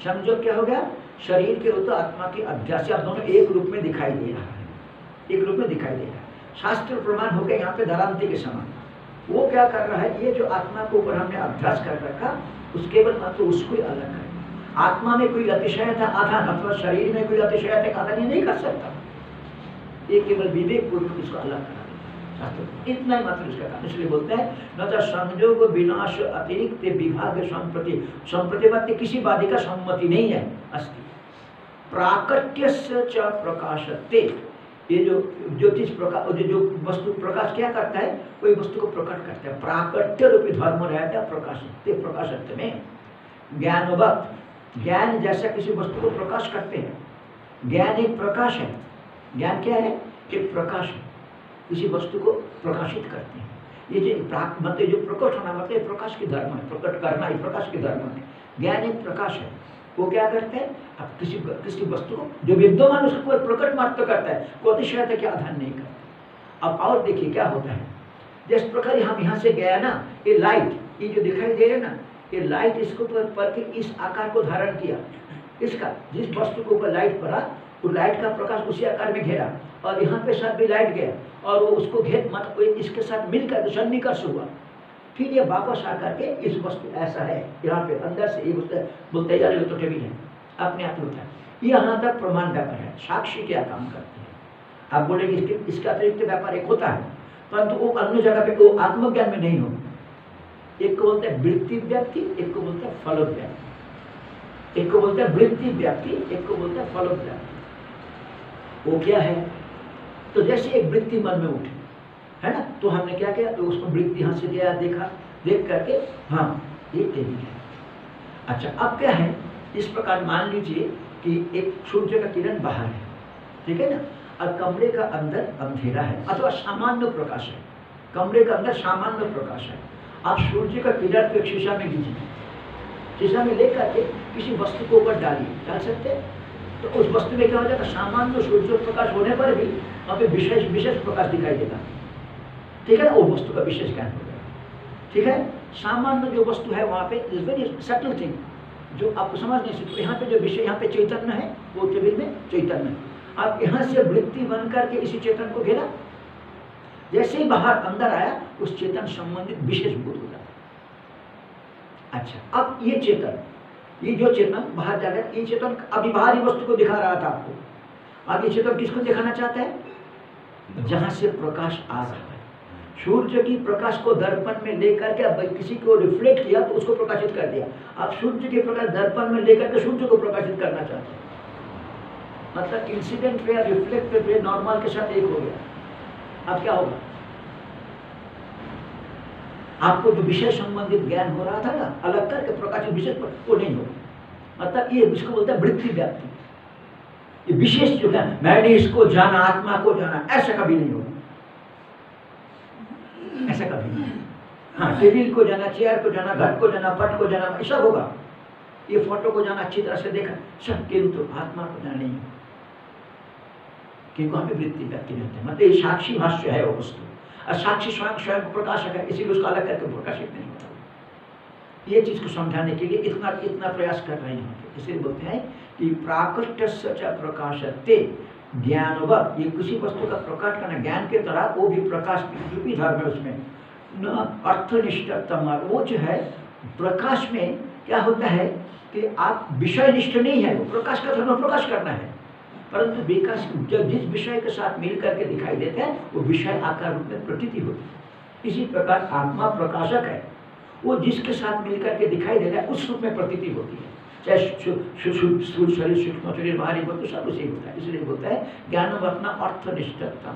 A: संयोग क्या हो गया? शरीर के रूप आत्मा के अध्यास आप दोनों एक रूप में दिखाई दे रहा है। एक रूप में दिखाई दे रहा है। शास्त्र प्रमाण हो गया यहाँ पे धरांति के समान। वो क्या कर रहा है? ये जो आत्मा के ऊपर हमने अभ्यास कर रखा, उस केवल मात्र उसको ही अलग है। आत्मा में कोई अतिशयता आधान अथवा शरीर में कोई अतिशयता का आधान ये नहीं कर सकता। ये केवल विवेक पूर्वक इसको अलग करा इतना ही मात्र इसका काम। इसलिए बोलते हैं, न तो संयोग विनाश, अतिरिक्त विभाग, संप्रति संप्रतिपत्ति किसी वादी का सम्मति नहीं है, अस्ति। प्राकट्य च प्रकाशते। ये जो ज्योतिष प्रकाश जो जो वस्तु प्रकाश क्या करता है? कोई वस्तु को प्रकट करता है। प्राकट्य रूपी धर्म रहता है प्रकाश प्रकाशत्व में। ज्ञानवत, ज्ञान जैसा किसी वस्तु को प्रकाश करते हैं। ज्ञान एक प्रकाश है। ज्ञान क्या है? एक प्रकाश है। किसी वस्तु को प्रकाशित करते हैं। ये जो प्राक मतलब जो प्रकट होना मतलब प्रकाश की धर्म है। प्रकट करना, ये प्रकाश की धर्म है। ज्ञान एक प्रकाश है। वो क्या करते हैं? अब किसी किसी वस्तु को जो विद्यमान उसको प्रकट मात्र करता है वो अतिशयता के आधार नहीं करता। अब और देखिए क्या होता है। जिस प्रकार हम यहाँ से गया ना ये लाइट ये जो दिखाई दे रहे ना ये लाइट इसको पर, पर के इस आकार को धारण किया। इसका जिस वस्तु के ऊपर लाइट पड़ा वो लाइट का प्रकाश उसी आकार में घेरा। और यहाँ पे साथ भी लाइट गया। और वो उसको घेर मतलब इसके साथ मिलकर सन्निकर्ष हुआ। फिर ये वापस आकर के इस वस्तु ऐसा है यहाँ पे अंदर से ये उससे बोलते तो टेबल है। अपने आप होता है। यहाँ तक प्रमाण व्यापार है। साक्षी क्या काम करते हैं? आप बोलेंगे इसके, इसका अतिरिक्त व्यापार एक होता है, परंतु वो अन्य जगह पे, वो आत्मज्ञान में नहीं हो एक को बोलते हैं वृत्ति व्यक्ति एक को बोलते हैं फल व्यक्ति एक को बोलते हैं वृत्ति व्यक्ति एक को बोलते हैं फल व्यक्ति वो क्या है? तो जैसे एक वृत्ति मन में उठी, है ना? तो हमने क्या किया? तो उसको वृत्ति यहाँ से गया, देखा, देख करके हाँ ये टेबल है। अच्छा अब क्या है? इस प्रकार मान लीजिए कि एक सूर्य का किरण बाहर है, ठीक है ना? और कमरे का अंदर अंधेरा है, अथवा सामान्य प्रकाश है। कमरे का अंदर सामान्य प्रकाश है। आप सूर्य का किरण को एक शीशा में लीजिए। शीशा में लेकर के किसी वस्तु को ऊपर डालिए, डाल सकते हैं? तो उस वस्तु में क्या हो जाएगा? सामान्य सूर्य प्रकाश होने पर भी वहाँ पे विशेष विशेष प्रकाश दिखाई देगा। ठीक है ना? वो वस्तु का विशेष ज्ञान हो गया ठीक है? सामान्य जो वस्तु है वहाँ पे इज़ वेरी सटल थिंग जो आपको समझ नहीं सकते, यहाँ पे जो विषय, यहाँ पे चैतन्य है, वो टेबिल में चैतन्य है। आप यहाँ से वृत्ति बन करके इसी चेतन को घेरा। जैसे ही बाहर अंदर आया, उस चेतन संबंधित विशेष भूत हो जाता अच्छा अब ये चेतन ये जो चेतन बाहर जाकर ये चेतन अभी बाहरी वस्तु को दिखा रहा था आपको। अब ये चेतन किसको दिखाना चाहता है? जहाँ से प्रकाश आ रहा है। सूर्य की प्रकाश को दर्पण में लेकर के किसी को रिफ्लेक्ट किया तो उसको प्रकाशित कर दिया। आप सूर्य के प्रकाश दर्पण में लेकर के सूर्य को प्रकाशित करना चाहते हैं। मतलब इंसिडेंट पे रिफ्लेक्ट पे नॉर्मल के साथ एक हो गया। अब क्या होगा? आपको जो विषय संबंधित ज्ञान हो रहा था ना, अलग करके प्रकाशित विशेष पर, वो नहीं होगा। मतलब ये इसको बोलते हैं वृत्ति व्याप्ति। ये विशेष जो है, मैंने इसको जाना, आत्मा को जाना, ऐसा कभी नहीं होगा। ऐसा कभी नहीं। हाँ टेबिल को जाना, चेयर को जाना घट को जाना, पट को जाना ऐसा होगा। ये फ़ोटो को जाना, अच्छी तरह से देखा, सब किंतु आत्मा को जाना नहीं क्योंकि हमें वृत्ति व्यक्ति रहते हैं। मतलब ये साक्षी भाष्य है वो वस्तु। और साक्षी स्वयं स्वयं प्रकाशक है, इसीलिए उसको अलग करके प्रकाशित नहीं होता। ये चीज़ को समझाने के लिए इतना इतना प्रयास कर रहे हैं। इसलिए बोलते हैं कि प्राकृत प्रकाशते ज्ञान ये किसी वस्तु का प्रकट करना, ज्ञान के तरह वो भी प्रकाश रूपी धर्म है उसमें। न अर्थनिष्ठतम वो जो है, प्रकाश में क्या होता है कि आप विषय निष्ठ नहीं है, वो प्रकाश का धर्म प्रकाश करना है। परंतु विकास जब जिस विषय के साथ मिल करके दिखाई देते हैं, वो विषय आकार रूप में प्रतीति होती है। इसी प्रकार आत्मा प्रकाशक है, वो जिसके साथ मिल करके दिखाई देता है, उस रूप में प्रतीति होती है। चाहे शरीर सूक्ष्म शरीर बाहरी तो सब उसे होता है, इसलिए बोलता है ज्ञान अपना अर्थनिष्ठता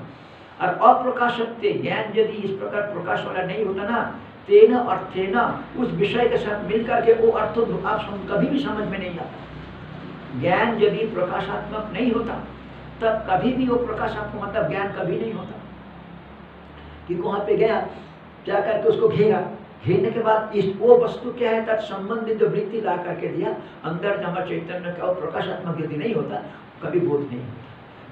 A: और अप्रकाशत्य ज्ञान यदि इस प्रकार प्रकाश वाला नहीं होता ना, तेन अर्थेन, उस विषय के साथ मिल करके वो अर्थ आप कभी भी समझ में नहीं आता। ज्ञान यदि प्रकाशात्मक नहीं होता, तब कभी भी वो प्रकाश आपको मतलब ज्ञान कभी नहीं होता। कि वहाँ पे गया जा करके उसको घेरा घेरने के बाद इस वो वस्तु क्या है? तब संबंधित जो वृत्ति ला करके दिया, अंदर जमा चैतन्य का प्रकाशात्मक यदि नहीं होता, कभी बोध नहीं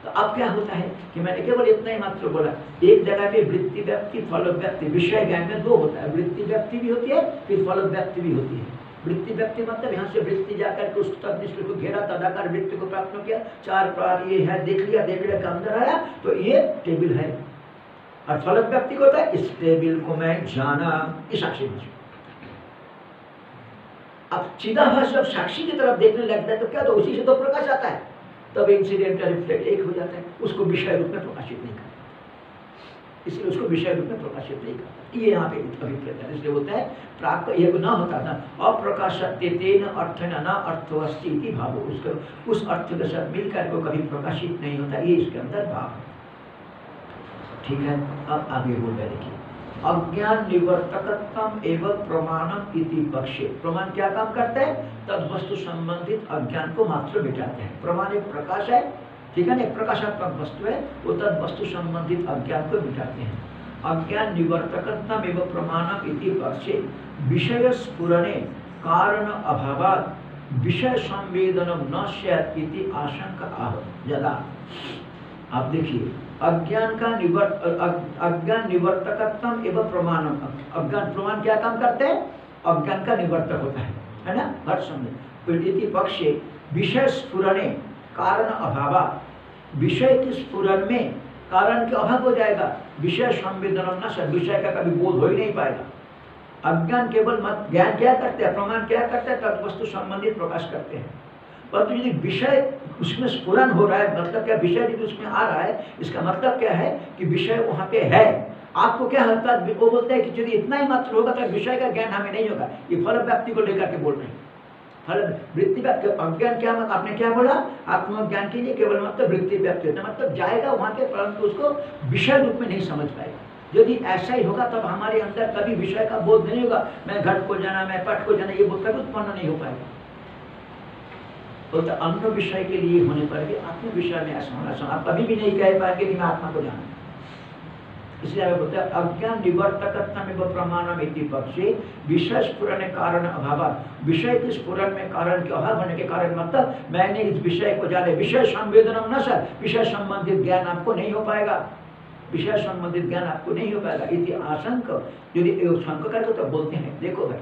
A: तो अब क्या होता है कि मैंने केवल इतना ही मात्र बोला, एक जगह पे वृत्ति व्यक्ति, फल व्यक्ति, विषय ज्ञान में दो होता है। वृत्ति व्यक्ति भी होती है, फिर फल व्यक्ति भी होती है। वृत्ति व्यक्ति मतलब यहाँ से वृत्ति जाकर के उस तदनिष्ठ को घेरा, तदाकार वृत्ति को प्राप्त किया, चार प्रार ये है, देख लिया देख लिया का अंदर आया तो ये टेबल है। और फलक व्यक्ति को होता है, इस टेबल को मैं जाना ये साक्षी भाषा अब सीधा भाषा साक्षी की तरफ़ देखने लगता है तो क्या तो उसी से तो प्रकाश आता है? तब इंसिडेंट का रिफ्लेक्ट एक हो जाता है, उसको विषय रूप में प्रकाशित नहीं करता। इसलिए उसको विषय रूप में प्रकाशित नहीं करता। ये यहाँ पे अभिप्रेत है, इसलिए बोलता है प्राक ये न होता ना अप्रकाशत्य तेन अर्थ न अर्थ अस्थिति भाव। उसको, उस अर्थ के साथ मिलकर वो कभी प्रकाशित नहीं होता, ये इसके अंदर भाव है। ठीक है? अब आगे बोल रहे देखिए। अज्ञान निवर्तकत्म एवं प्रमाणम इति पक्षे। प्रमाण क्या काम करते हैं? तद वस्तु संबंधित अज्ञान को मात्र मिटाते हैं। प्रमाण एक प्रकाश है, ठीक है ना? प्रकाशात्मक वस्तु है, वो तद वस्तु संबंधित अज्ञान को मिटाते हैं। अज्ञान निवर्तकत्म एवं प्रमाणम इति पक्षे विषय स्फुरणे कारण अभावात विषय संवेदनम न स्यात् इति आशंका आह। यदा आप देखिए अज्ञान का निवर्त अज्ञान निवर्तकत्म एवं प्रमाणम। अज्ञान प्रमाण क्या काम करते हैं? अज्ञान का निवर्तक होता है। है ना? हर समय। इति पक्षे विषय स्फुरणे कारण अभाव। विषय के स्फुरन में कारण के अभाव हो जाएगा। विषय संवेदन न विषय का कभी बोध हो ही नहीं पाएगा। अज्ञान केवल मत, ज्ञान क्या करते हैं? प्रमाण क्या करते हैं? तब वस्तु संबंधित प्रकाश करते हैं। परंतु यदि विषय उसमें स्फुरन हो रहा है मतलब क्या विषय यदि उसमें आ रहा है, इसका मतलब क्या है कि विषय वहाँ पे है। आपको क्या होता है? वो बोलते हैं कि यदि इतना ही मात्र होगा तो विषय का ज्ञान हमें नहीं होगा। ये फल व्याप्ति को लेकर के बोल रहे हैं। फल वृत्ति व्याप्ति अज्ञान क्या मतलब? आपने क्या बोला? आत्मज्ञान के लिए केवल मतलब वृत्ति व्याप्ति होता मतलब जाएगा वहाँ के परंतु उसको विषय रूप में नहीं समझ पाएगा। यदि ऐसा ही होगा, तब हमारे अंदर कभी विषय का बोध नहीं होगा। मैं घट को जाना, मैं पट को जाना, ये बोध कभी उत्पन्न नहीं हो पाएगा। तो, तो अन्य विषय के लिए होने पर भी आत्म विषय में ऐसा होना चाहिए। आप कभी भी नहीं कह पाएँगे कि मैं आत्मा को जाना इसलिए हमें बोलते हैं अज्ञान विषय कारण अभाव विषय के में कारण के अभाव होने के कारण मतलब मैंने इस विषय को जाने विषय संवेदनम न सर विषय संबंधित ज्ञान आपको नहीं हो पाएगा। विषय संबंधित ज्ञान आपको नहीं हो पाएगा। इति आशंक। यदि शंक करके तो बोलते हैं देखो भाई।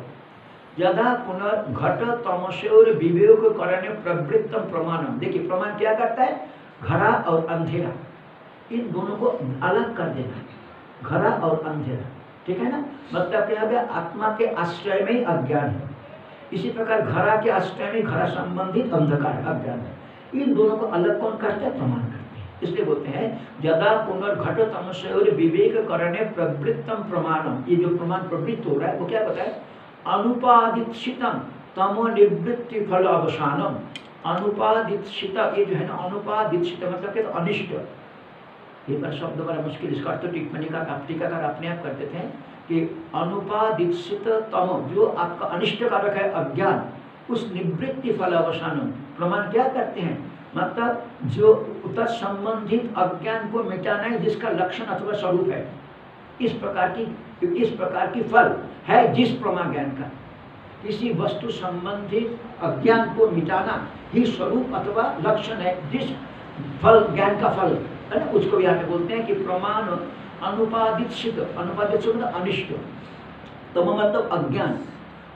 A: यदा पुनर्घट तमस्योर विवेक करने प्रवृत्तम प्रमाणम देखिए, प्रमाण क्या करता है? घड़ा और अंधेरा। इन दोनों को अलग कर देना है। घड़ा और अंधेरा। ठीक है ना? मतलब क्या गया? आत्मा के आश्रय में ही अज्ञान है। इसी प्रकार घड़ा के आश्रय में घड़ा संबंधित अंधकार, अज्ञान है। इन दोनों को अलग कौन करता है? प्रमाण करते हैं। इसलिए बोलते हैं, यदा पुनर्घट तमस्योर विवेक करने प्रवृत्तम प्रमाणम ये जो प्रमाण प्रवृत्त हो रहा है, वो क्या बताए अनुपादितम तमो निवृत्ति फल अवसानम अनुपादित ये जो है ना अनुपादित मतलब क्या तो अनिष्ट। ये पर शब्द बड़ा मुश्किल इसका अर्थ टिप्पणी का टीकाकार अपने आप कर देते हैं कि अनुपादित तम, जो आपका अनिष्ट कारक है, अज्ञान, उस निवृत्ति फल अवसानम प्रमाण क्या करते हैं? मतलब जो तत्संबंधित अज्ञान को मिटाना है, जिसका लक्षण अथवा स्वरूप है। इस प्रकार की इस प्रकार की फल है जिस प्रमा ज्ञान का। किसी वस्तु संबंधित अज्ञान को मिटाना ही स्वरूप अथवा लक्षण है, जिस फल, ज्ञान का फल है। ना? उसको यहाँ पे बोलते हैं कि प्रमाण अनुपादित सिद्ध अनुपादित सिद्ध अनिष्ट। तो मतलब अज्ञान।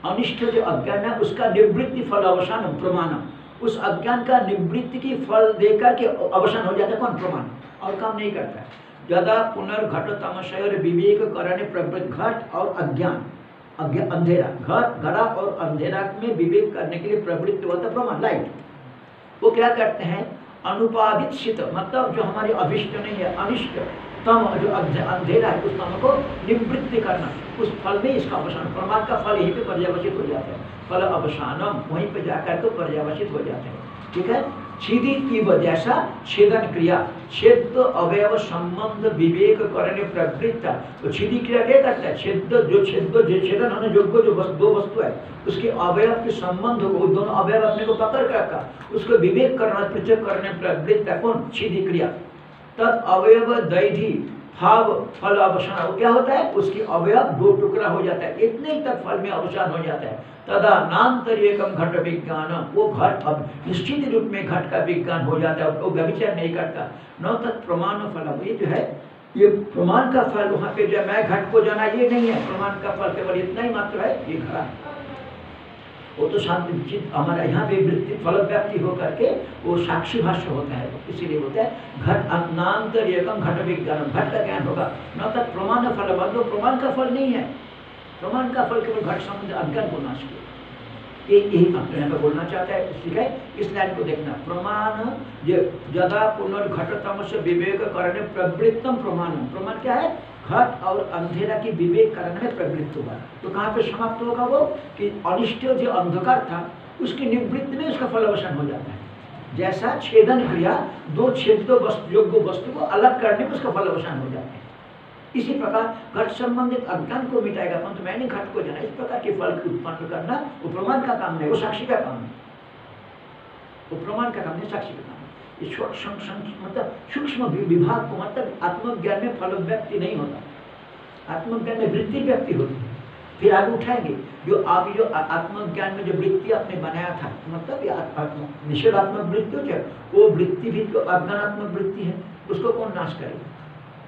A: अनिष्ट जो अज्ञान है, उसका निवृत्ति फल अवसान प्रमाणम उस अज्ञान का निवृत्ति की फल देकर के अवसान हो जाता है कौन? प्रमाण। और काम नहीं करता है। यदा पुनर्घट तमशय विवेक करने प्रवृत्त घट और अज्ञान अंधेरा, घट, घड़ा और अंधेरा में विवेक करने के लिए प्रवृत्त होता प्रमाण लाइट वो क्या करते हैं? अनुपादित शीत मतलब जो हमारे अभिष्ट नहीं है, अनिष्ट, तम जो अंधेरा है, उस तम को निवृत्ति करना, उस फल में इसका अवसान प्रमाण का फल यहीं पे पर्यावसित हो जाता है। फल अवसानम, वहीं पे जाकर के पर्यावसित हो जाते हैं। ठीक है? छिदी की वजह से छेदन क्रिया, छेद अवयव संबंध विवेक करने प्रवृत्त तो छिदी क्रिया क्या करता है? छेद, जो छेद, जो छेदन होने योग्य जो वस्तु, दो वस्तु है, उसके अवयव के संबंध को, दोनों अवयव अपने को पकड़ कर रखा, उसको विवेक करना, पृथक करने प्रवृत्त कौन? छिदी क्रिया। तद अवयव दैधी, भाव, फल, अवसान क्या होता है? उसकी अवयव दो टुकड़ा हो जाता है। इतने ही तक फल में अवसान हो जाता है। तदा नान्तरियकम घट विज्ञान वो घट अब निश्चित रूप में घट का विज्ञान हो जाता है वो व्यविचार नहीं करता। न तत् प्रमाण फल ये जो है, ये प्रमाण का फल वहाँ पे जो मैं घट को जाना ये नहीं है। प्रमाण का फल केवल इतना ही मात्र है, ये घड़ा वो तो शांति चित्त हमारा यहाँ पे वृत्ति फल व्याप्ति होकर के वो साक्षी भाष्य होता है। इसीलिए होता है, घट एकम घट विज्ञान घट का ज्ञान होगा। न तक प्रमाण फल मतलब प्रमाण का फल नहीं है। प्रमाण का फल केवल घट संबंध अज्ञान को नाश किया। ये यही अपने यहाँ बोलना चाहता है। है इस लाइन को देखना। प्रमाण, ये यदा पुनर्घटतम से विवेक करने प्रवृत्तम प्रमाण प्रमाण क्या है? घट और अंधेरा की विवेक करने में प्रवृत्त हुआ। तो कहाँ पे समाप्त होगा वो? कि अनिष्ट जो अंधकार था, उसकी निवृत्ति में उसका फल हो जाता है। जैसा छेदन क्रिया दो छेद योग्य वस्तु को अलग करने में उसका फल हो जाता है। इसी प्रकार घट संबंधित अज्ञान को मिटाएगा। परंतु मैंने घट को जाना इस प्रकार के फल उत्पन्न करना, वो प्रमाण का काम नहीं, वो साक्षी का काम है वो प्रमाण का काम नहीं, साक्षी का काम मतलब सूक्ष्म विभाग को मतलब आत्मज्ञान में फल व्यक्ति नहीं होता। आत्मज्ञान में वृत्ति व्यक्ति होती है। फिर आगे उठाएँगे, जो आप जो आत्मज्ञान में जो वृत्ति आपने बनाया था मतलब निषेधात्मक वृत्ति हो, वो वृत्ति भी तो अज्ञानात्मक वृत्ति है, उसको कौन नाश करेगा?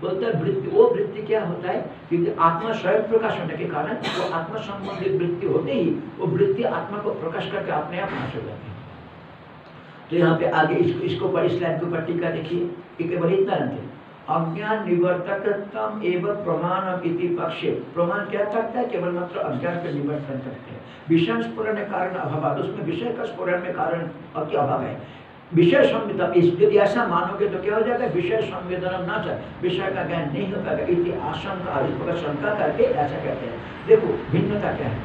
A: बोलते हैं, वृत्ति वो वृत्ति क्या होता है? क्योंकि आत्मा स्वयं प्रकाश होने के कारण वो आत्मा संबंधित वृत्ति होते ही वो वृत्ति आत्मा को प्रकाश करके अपने आप नाश हो जाती है। तो यहाँ पे आगे इसको इसको पर इस लाइन के ऊपर टीका देखिए, कि केवल इतना रहते अज्ञान निवर्तकत्म एवं प्रमाण इति पक्षे। प्रमाण क्या करता है? केवल मात्र अज्ञान का निवर्तन करते हैं। विषय स्फुरण में कारण अभाव उसमें विषय का स्फुरण में कारण अति अभाव है? विषय संवेदन यदि ऐसा मानोगे तो क्या हो जाएगा? विषय संवेदन ना चाहे विषय का ज्ञान नहीं हो पाएगा। इति आशंका इस प्रकार शंका करके ऐसा कहते हैं। देखो, भिन्नता क्या है?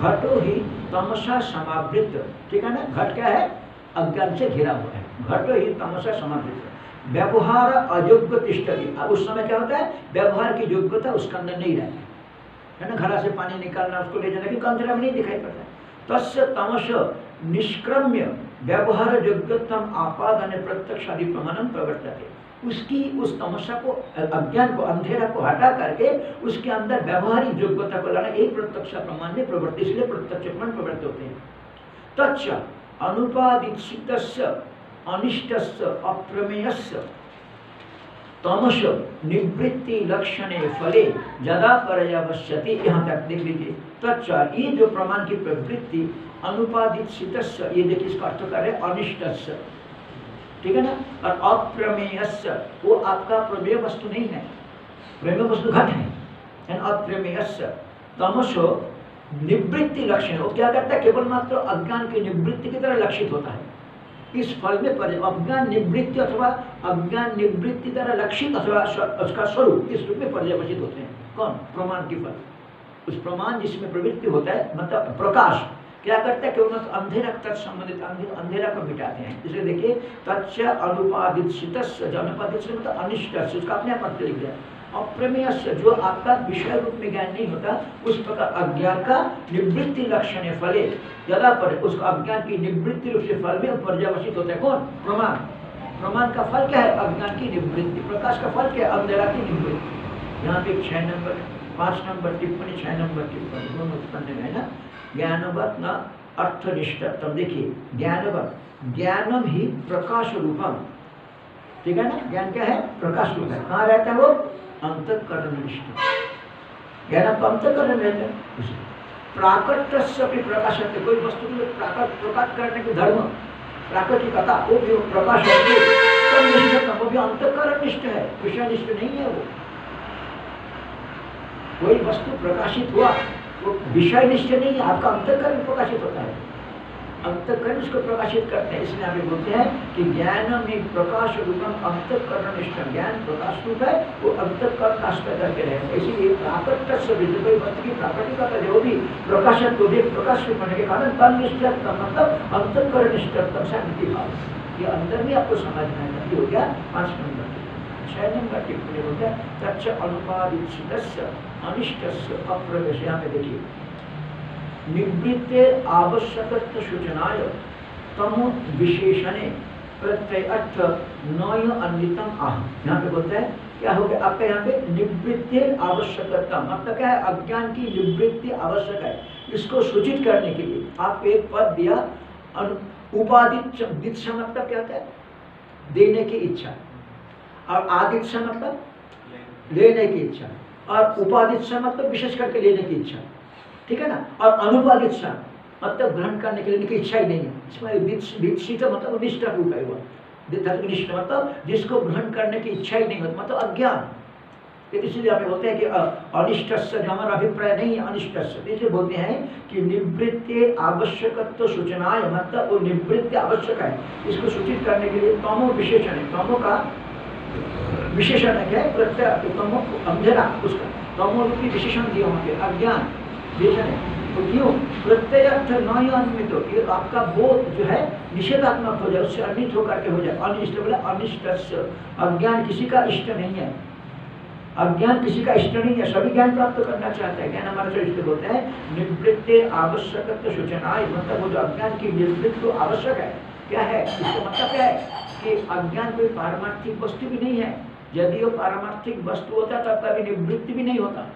A: घटो ही तमसा समावृत ठीक है ना? घट क्या है? अज्ञान से घिरा हुआ है। घटो ही तमसा समावृत व्यवहार अयोग्य तिष्ठति। अब उस समय क्या होता है? व्यवहार की योग्यता उसके अंदर नहीं रहती। है ना? घड़ा से पानी निकालना, उसको ले जाना, क्योंकि अंतरा में नहीं दिखाई पड़ता। है तस्य तमस निष्क्रम्य। व्यवहार योग्यतम आपादन प्रत्यक्ष आदि प्रमाणम प्रवर्तते। उसकी, उस तमस्या को, अज्ञान को, अंधेरा को हटा करके उसके अंदर व्यवहारिक योग्यता को लाना एक प्रत्यक्ष प्रमाण में प्रवृत्ति इसलिए प्रत्यक्ष प्रमाण प्रवृत्त होते हैं। तच्च अनुपादित अनिष्ट अप्रमेयस्य तमस निवृत्ति लक्षणे फले जदा पर्यावश्यति। यहाँ तक देख लीजिए। तच्चा ये जो प्रमाण की प्रवृत्ति अनुपादित शीतस्य ये देखिए इसका अर्थ कर रहे अनिष्टस्य। ठीक है ना? और अप्रमेयस्य, वो आपका प्रमेय वस्तु नहीं है। प्रमेय वस्तु घट है। अप्रमेयस्य, तमसो निवृत्ति लक्षण वो क्या करता है? केवल मात्र अज्ञान की निवृत्ति की तरह लक्षित होता है। इस फल में पर अज्ञान निवृत्ति अथवा अज्ञान निवृत्ति द्वारा लक्षित अथवा उसका स्वरूप इस रूप में पर्यवसित होते हैं? कौन? प्रमाण की फल। उस प्रमाण जिसमें प्रवृत्ति होता है मतलब प्रकाश, क्या करता है कि उन्हें अंधेरा तत् संबंधित अंधेरा को मिटाते हैं। इसलिए देखिए, तच्च अनुपादित शीतस्य जो अनुपादित से मतलब अनिष्ट उसका अपने आप लिख दिया अप्रमेय जो आपका विषय रूप में ज्ञान नहीं होता, उस प्रकार अज्ञान का निवृत्ति लक्षण फले। यदा पर उस अज्ञान की निवृत्ति रूप से फल में पर्यावसित होता है, कौन? प्रमाण। प्रमाण का फल क्या है? अज्ञान की निवृत्ति। प्रकाश का फल क्या है? अंधेरा की निवृत्ति। यहाँ पे छह नंबर पाँच नंबर टिप्पणी, छह नंबर टिप्पणी। दोनों उत्पन्न है ना? ज्ञानवत न अर्थनिष्ठ। तब देखिए, ज्ञानवत। ज्ञानम ही प्रकाश रूपम। ठीक है ना? ज्ञान क्या है? प्रकाश रूप है। कहाँ रहता है वो? अंतकरण है। प्रकाश है कोई वस्तु को प्राकट प्रकाश करने के धर्म प्राकृतिकता वो भी प्रकाश है वो भी है। नहीं है वो। कोई वस्तु प्रकाशित हुआ, वो विषय निष्ठ नहीं है। आपका अंतकरण प्रकाशित होता है। अंतकरण उसको प्रकाशित करते हैं। इसलिए हमें बोलते हैं कि ज्ञान में प्रकाश रूपम अंतकरण निष्ठ ज्ञान प्रकाश रूप है, वो अंतकरण पैदा करके रहे इसीलिए प्राकृत कोई वस्तु की प्राकृतिकता जो भी प्रकाशन को भी प्रकाश रूप होने के कारण तन निष्ठ मतलब अंतकरण निष्ठ शांति भाव। ये अंदर भी आपको समझना है। हो गया पाँच नंबर। छह नंबर टिप्पणी हो गया तच्च अनुपादित अनिष्ट अप्रवेश यहाँ पे देखिए निवृत्ते आवश्यकत्व सूचनाय तम विशेषणे प्रत्यय अर्थ नय अन्वितम आह यहाँ पे बोलता है क्या हो गया? आपका यहाँ पे निवृत्ति आवश्यकता मतलब क्या है? अज्ञान की निवृत्ति आवश्यक है। इसको सूचित करने के लिए आपको एक पद दिया उपादित दीक्षा मतलब क्या होता है? देने की इच्छा। और आदित्य मतलब? लेने की इच्छा। और उपादित्य मतलब विशेष करके लेने की इच्छा। ठीक है ना? और अनुपादित सा मतलब ग्रहण करने के लिए की इच्छा ही नहीं है। इसमें मतलब निष्ठ रूप है वो। धर्म निष्ठ मतलब जिसको ग्रहण करने की इच्छा ही नहीं होती। मतलब अज्ञान। इसलिए हमें बोलते हैं कि अनिष्ट से हमारा अभिप्राय नहीं अनिष्ट से तो इसलिए बोलते हैं कि निवृत्ति आवश्यकत्व सूचनाएँ मतलब वो निवृत्ति आवश्यक है। इसको सूचित करने के लिए तमो विशेषण है। तमो का विशेषण है क्या? प्रत्यय तमो अंधेरा, उसका। तमो रूपी विशेषण दिए होंगे अज्ञान। तो क्यों? प्रत्यय अर्थ हो आपका बोध जो है, निषेधात्मक हो जाए, उससे होकर के हो जाए। अनिष्ट बोले अनिष्ट अज्ञान किसी का इष्ट नहीं है। अज्ञान किसी का इष्ट नहीं है, सभी ज्ञान प्राप्त करना चाहते हैं। ज्ञान इष्ट हैं आवश्यक सूचना। मतलब वो जो अज्ञान की तो आवश्यक है। क्या है? इसका मतलब क्या है? कि अज्ञान कोई पारमार्थिक वस्तु भी नहीं है। यदि वो पारमार्थिक वस्तु होता, तब कभी निवृत्ति भी नहीं होता।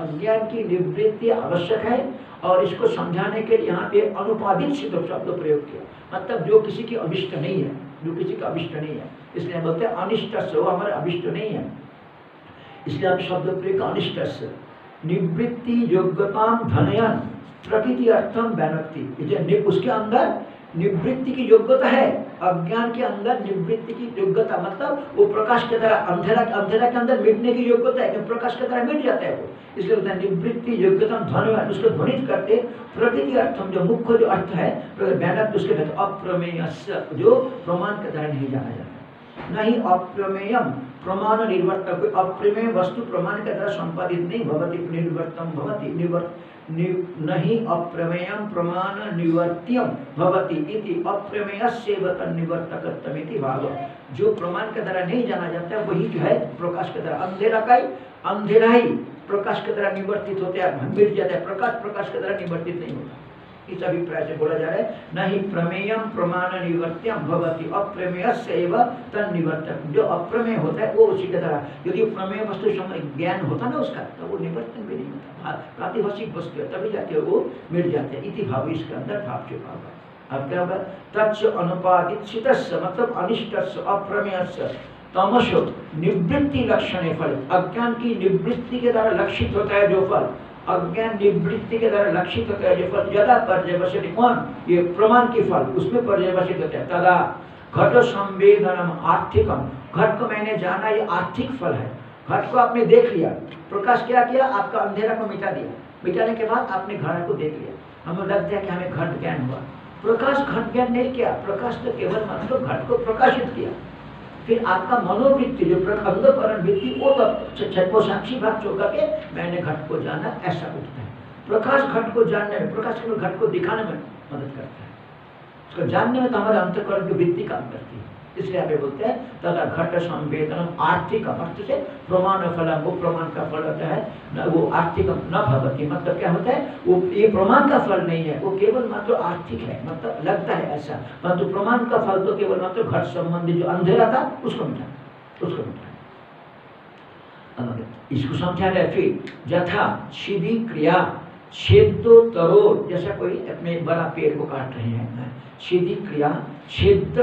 A: अज्ञान की निवृत्ति आवश्यक है और इसको समझाने के लिए यहाँ पे अनुपादित सिद्ध शब्द प्रयोग किया। मतलब जो किसी की अभिष्ट नहीं है, जो किसी का अभिष्ट नहीं है, इसलिए बोलते हैं अनिष्ट से वो हमारे अभिष्ट नहीं है। इसलिए आप शब्द प्रयोग अनिष्ट से निवृत्ति योग्यता धनयन, प्रकृति अर्थम बैनक्ति उसके अंदर निवृत्ति की योग्यता है। अज्ञान के अंदर निवृत्ति की योग्यता मतलब वो प्रकाश के तरह, अंधेरा अंधेरा के अंदर मिटने की योग्यता है क्योंकि प्रकाश के तरह मिट जाता है वो। इसलिए होता है, निवृत्ति, योग्यता, ध्वनि, उसको ध्वनित करते प्रकृति अर्थम जो मुख्य जो अर्थ है उसके कहते अप्रमेय जो प्रमाण के तरह नहीं जाना जाता। नहीं, अप्रमेयम, प्रमाण निर्वर्तक अप्रमेय वस्तु प्रमाण के द्वारा संपादित नहीं, भवती, निर्वर्तम भवती निवर्त नहीं अप्रमेयम प्रमाण निवर्त्यम भवती इति। अप्रमेय सेवत निवर्तकत्वमिति भाव जो प्रमाण के द्वारा नहीं जाना जाता है, वही जो है प्रकाश के द्वारा अंधेरा का ही अंधेरा ही प्रकाश के द्वारा निवर्तित होते हैं मिट जाता है, प्रकाश प्रकाश के द्वारा निवर्तित नहीं होता। इस अभिप्राय से बोला जा रहा है नहीं प्रमेयम प्रमाण निवर्त्यम भवती अप्रमेय से तन निवर्तक जो अप्रमेय होता है, वो उसी की तरह। यदि प्रमेय वस्तु ज्ञान होता ना उसका तो वो निवर्तन भी नहीं होता। प्रातिभाषिक वस्तु है, तभी जाके वो मिट जाते हैं। इति भाव इसके अंदर भाव छुपा हुआ अब क्या होगा? तत्स अनुपादित मतलब अनिष्ट अप्रमेय तमसो निवृत्ति लक्षण फल। अज्ञान की निवृत्ति के द्वारा लक्षित होता है जो फल। अज्ञान निवृत्ति के द्वारा लक्षित होता है, जो फल ज़्यादा पर्यवसित कौन? ये प्रमाण की फल, उसमें पर्यवसित होता है। तदा घट संवेदनम आर्थिकम। घट को मैंने जाना, ये आर्थिक फल है। घट को आपने देख लिया, प्रकाश क्या किया? आपका अंधेरा को मिटा दिया। मिटाने के बाद आपने घर को देख लिया। हमें लगता है कि हमें घट ज्ञान हुआ। प्रकाश घट ज्ञान नहीं किया, प्रकाश तो केवल मतलब घट को प्रकाशित किया। फिर आपका मनोवृत्ति, जो अंधकरण वृत्ति वो तब को साक्षी भाग चौका के मैंने घट को जाना, ऐसा उठता है। प्रकाश घट को जानने में, प्रकाश घट को दिखाने में मदद करता है। उसको जानने में तो हमारे अंतकरण की वृत्ति काम करती है इसलिए आप बोलते हैं, तथा घट संवेदन आर्थिक अर्थ से प्रमाण फल वो प्रमाण का फल होता है, न वो आर्थिक न भगवती मतलब क्या होता है, वो ये प्रमाण का फल नहीं है, वो केवल मात्र आर्थिक है मतलब लगता है ऐसा, परंतु प्रमाण का फल तो केवल मात्र घट संबंधी जो अंधेरा था, उसको मिटा उसको मिटा। इसको समझा रहे फिर यथा सीधी क्रिया छेदो तरोर जैसा कोई अपने बड़ा पेड़ को काट रहे हैं छेदी क्रिया छेद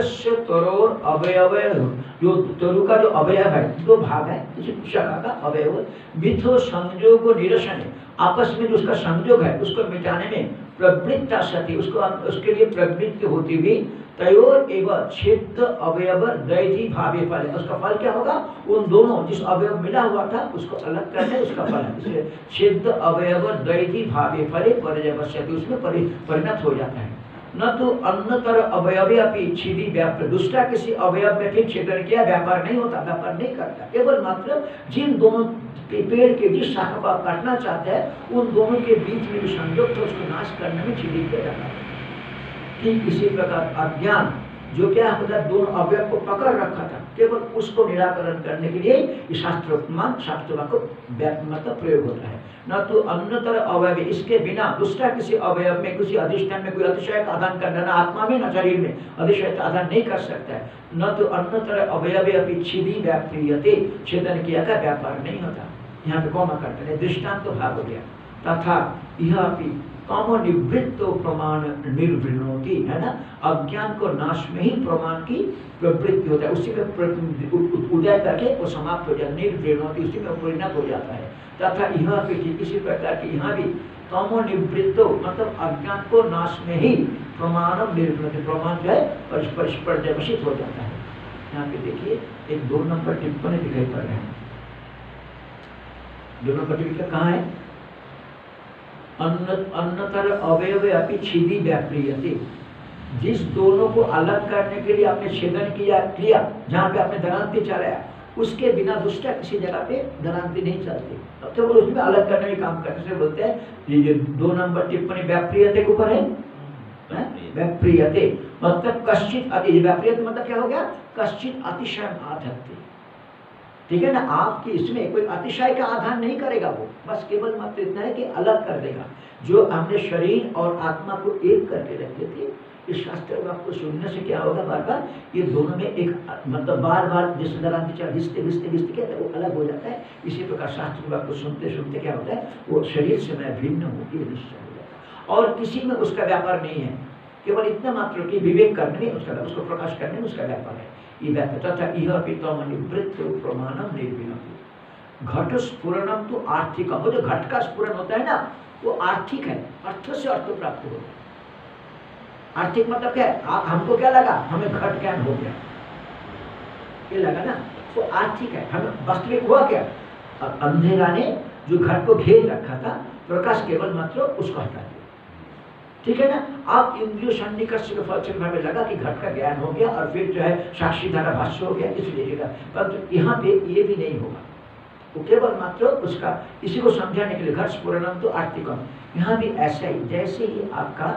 A: तरोर अवयव। जो तरु का जो अवयव है, दो भाग है किसी का अवयव, मिथो संयोग निरसन आपस में जो उसका संयोग है, उसको मिटाने में प्रवृत्ता सती उसको उसके लिए प्रवृत्ति होती भी तयोर एवं छेद अवयव दैधी भावे फल उसका फल क्या होगा? उन दोनों जिस अवयव मिला हुआ था, उसको अलग करने उसका फल है। इसलिए छेद अवयव दैधी भावे फले पर्यवश्यति उसमें परिणत हो जाता है। न तो अन्नतर अवयव अपनी छिदी व्यापार दूसरा किसी अवयव में फिर छेदन किया, व्यापार नहीं होता, व्यापार नहीं करता। केवल मात्र जिन दोनों पेड़ के जिस शाखा को आप काटना चाहते हैं, उन दोनों के बीच में जो संयोग था उसको नाश करने में छिदी किया जाता है। ठीक इसी प्रकार अज्ञान, जो क्या होता है दोनों अवयव को पकड़ रखा था, केवल उसको निराकरण करने के लिए शास्त्रोपमान शास्त्र को मतलब प्रयोग होता है। न तो अन्यतर अवयव इसके बिना दूसरा किसी अवयव में, किसी अधिष्ठान में कोई अतिशय का आदान करना, न आत्मा में, न शरीर में, अतिशय का आदान नहीं कर सकता है। न तो अन्यतर अवयव अभी छिदी व्याप्रियते, छेदन किया का व्यापार नहीं होता। यहाँ पे कौमा करते हैं। दृष्टांत तो भाग हो गया। तथा यह काम निवृत्त प्रमाण निर्वृणोती, है ना? अज्ञान को नाश में ही प्रमाण की प्रवृत्ति होता है। उसी में उदय करके वो समाप्त हो जाए निर्वृणोती, उसी में परिणत हो जाता है। तथा यहाँ पे इसी प्रकार की यहाँ भी मतलब अज्ञान को नाश में ही प्रमाण प्रमाण जो है पर्यवसित हो जाता है। यहाँ पे देखिए, एक दो नंबर टिप्पणी दिखाई पड़ रहे हैं। दो नंबर टिप्पणी कहाँ है? अन्नतर अवयव अपनी छिदी व्याप्रियते। जिस दोनों को अलग करने के लिए आपने छेदन किया किया जहाँ पे आपने धनांति चलाया, उसके बिना दूसरा किसी जगह पे धनांति नहीं चलती। तब तो वो उसमें अलग करने में काम करने से बोलते हैं, ये जो दो नंबर टिप्पणी व्याप्रियते के ऊपर है? व्याप्रियते। मतलब कश्चित व्याप्रियते मतलब क्या हो गया? कश्चित अतिशय आधत्य। ठीक है ना? आपकी इसमें कोई अतिशय का आधार नहीं करेगा वो। बस केवल मात्र इतना है कि अलग कर देगा। जो हमने शरीर और आत्मा को एक करके रखे थे, इस शास्त्र आपको सुनने से क्या होगा बार बार ये दोनों में एक मतलब बार बार जिस दौरान घिसते घिसते घिसते कहते हैं वो अलग हो जाता है। इसी प्रकार शास्त्र आपको सुनते सुनते क्या होता है? वो शरीर से मैं भिन्न हूँ ये निश्चय हो जाता है। और किसी में उसका व्यापार नहीं है। केवल इतना मात्र कि विवेक करने में उसका, उसको प्रकाश करने में उसका व्यापार है। घट स्फुरनम तो आर्थिक वो जो घट का स्फुरन होता है ना, वो आर्थिक है, अर्थ से अर्थ प्राप्त होता है। आर्थिक मतलब क्या है? हमको क्या लगा? हमें घट ज्ञान हो गया। ये लगा ना, वो आर्थिक है। हमें वास्तविक हुआ क्या? अंधेरा ने जो घट को घेर रखा था, प्रकाश केवल मात्र उसको हटा दिया। ठीक है ना? आप इंद्रियो सन्निकर्ष फलस्वरूप हमें लगा कि घट का ज्ञान हो गया और फिर जो है साक्षी धारा भाष्य हो गया, इसलिए परंतु यहाँ पे ये भी नहीं होगा। वो केवल मात्र उसका, इसी को समझाने के लिए घट स्पूर्णम तो आर्थिकम। यहाँ भी ऐसा ही, जैसे ही आपका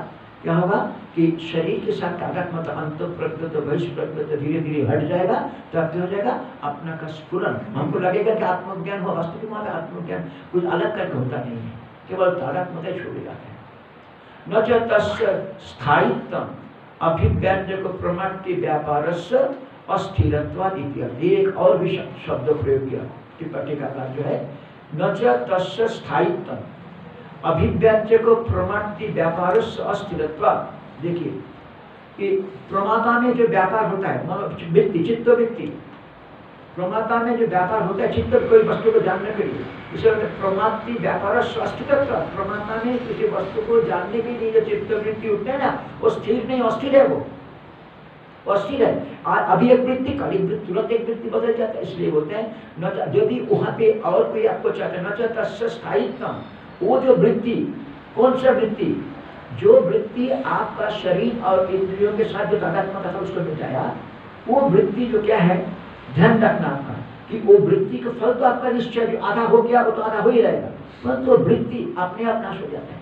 A: क्या होगा कि शरीर के साथ तादात्म अंत प्रकृत भविष्य प्रकृत धीरे धीरे हट जाएगा तो क्या हो जाएगा, अपना का स्फुरन। हमको लगेगा कि आत्मज्ञान हो वास्तविक में आत्मज्ञान कुछ अलग करके होता नहीं है। केवल तादात्मता छोड़ जाते हैं। न तस्य स्थायित्व व्यापार से एक और भी शब्द प्रयोग किया। जो है, न स्थायित्व व्यापार अस्थिरत्व देखिए प्रमाता में जो व्यापार होता है व्यक्ति चित्त व्यक्ति प्रमाता में जो व्यापार होता है, चित्त कोई वस्तु को जानने के लिए, इसे प्रमाति व्यापार अस्थिरत्व प्रमाता में किसी वस्तु को जानने के लिए जो चित्त वृत्ति उठते हैं ना, वो स्थिर नहीं, अस्थिर है वो। अस्थिर है। अभी एक वृत्ति कल एक तुरंत एक वृत्ति बदल जाता है, इसलिए बोलते हैं, न यदि वहाँ पे और कोई आपको चाहते न चाहता, स्थायित्व। वो जो वृत्ति, कौन सा वृत्ति? जो वृत्ति आपका शरीर और इंद्रियों के साथ जो तादात्मक था उसको मिटाया, वो वृत्ति जो क्या है? ध्यान रखना आपका कि वो वृत्ति का फल तो आपका निश्चय जो आधा हो गया, वो तो आधा हो ही रहेगा। परंतु तो वृत्ति अपने आप नाश हो जाता है।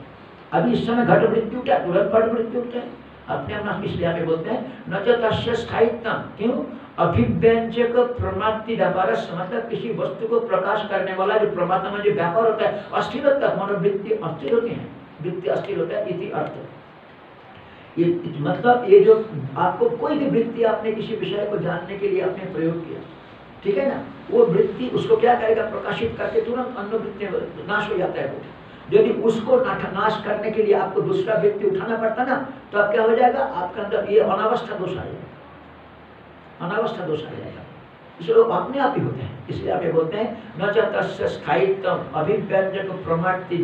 A: अभी इस समय घट वृत्ति उठा, तुरंत पट वृत्ति उठता है। अपने आप नाश इसलिए आप बोलते हैं, न तो तस्य स्थायित्व। क्यों? अभिव्यंजक प्रमाप्ति व्यापार मतलब किसी वस्तु को प्रकाश करने वाला जो प्रमात्मा जो व्यापार होता है अस्थिर होता है मनोवृत्ति अस्थिर होती है। वृत्ति अस्थिर होता है, इति अर्थ। ये मतलब ये जो आपको कोई भी वृत्ति आपने किसी विषय को जानने के लिए आपने प्रयोग किया, ठीक है ना? वो वृत्ति उसको क्या करेगा? प्रकाशित करके तुरंत अन्य वृत्ति नाश हो जाता है वो। यदि उसको नाश करने के लिए आपको दूसरा व्यक्ति उठाना पड़ता ना तो अब क्या हो जाएगा? आपके अंदर ये अनावस्था दोष आ जाएगा। अनावस्था दोष आ जाएगा। इसलिए अपने आप ही होते हैं। इसलिए ये बोलते हैं, न स्थायित्व अभिव्यंजक प्रमाणति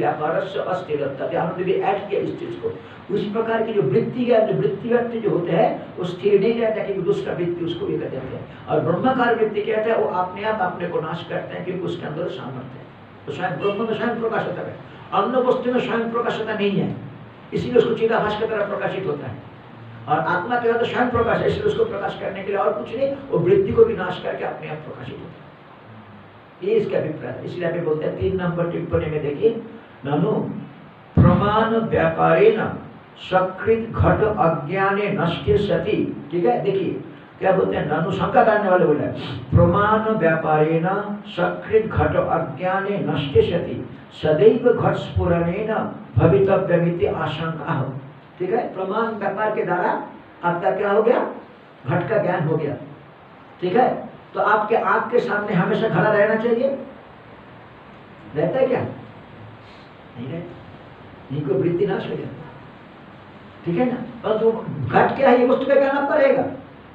A: ध्यान भी ऐड किया इस चीज़ को। उस प्रकार की जो वृत्ति जो वृत्ति व्यक्ति जो होते हैं, वो स्थिर नहीं रहता कि दूसरा उसको भी कर देते हैं। और ब्रह्माकार कहते हैं, वो अपने आप अपने को नाश करते हैं क्योंकि उसके अंदर सामर्थ्य है। तो स्वयं ब्रह्म में स्वयं प्रकाशता है। अन्य वस्तु में स्वयं प्रकाशता नहीं है। इसीलिए उसको चिदाभाष की तरह प्रकाशित होता है। और आत्मा के बाद स्वयं प्रकाश है, इसलिए उसको प्रकाश करने के लिए और कुछ नहीं, वो वृत्ति को भी नाश करके अपने आप प्रकाशित होता है। ये इसके अभिप्राय इसलिए आप बोलते हैं, तीन नंबर टिप्पणी में देखिए, ननु, प्रमाण व्यापारे न सकृत घट अज्ञाने नष्ट सती ठीक है? देखिए, क्या बोलते हैं? ननु शंका करने वाले बोले प्रमाण व्यापारे न सकृत घट अज्ञाने नष्ट सती सदैव घट स्फुरणे भवितव्य आशंका। हो ठीक है? प्रमाण व्यापार के द्वारा आपका क्या हो गया? घट का ज्ञान हो गया। ठीक है? तो आपके आँख के सामने हमेशा खड़ा रहना चाहिए। रहता है क्या? नहीं रहता। नहीं, कोई वृत्ति नाश हो जाता। ठीक है ना? पर तो घट क्या है ये वस्तु का ज्ञान आपका रहेगा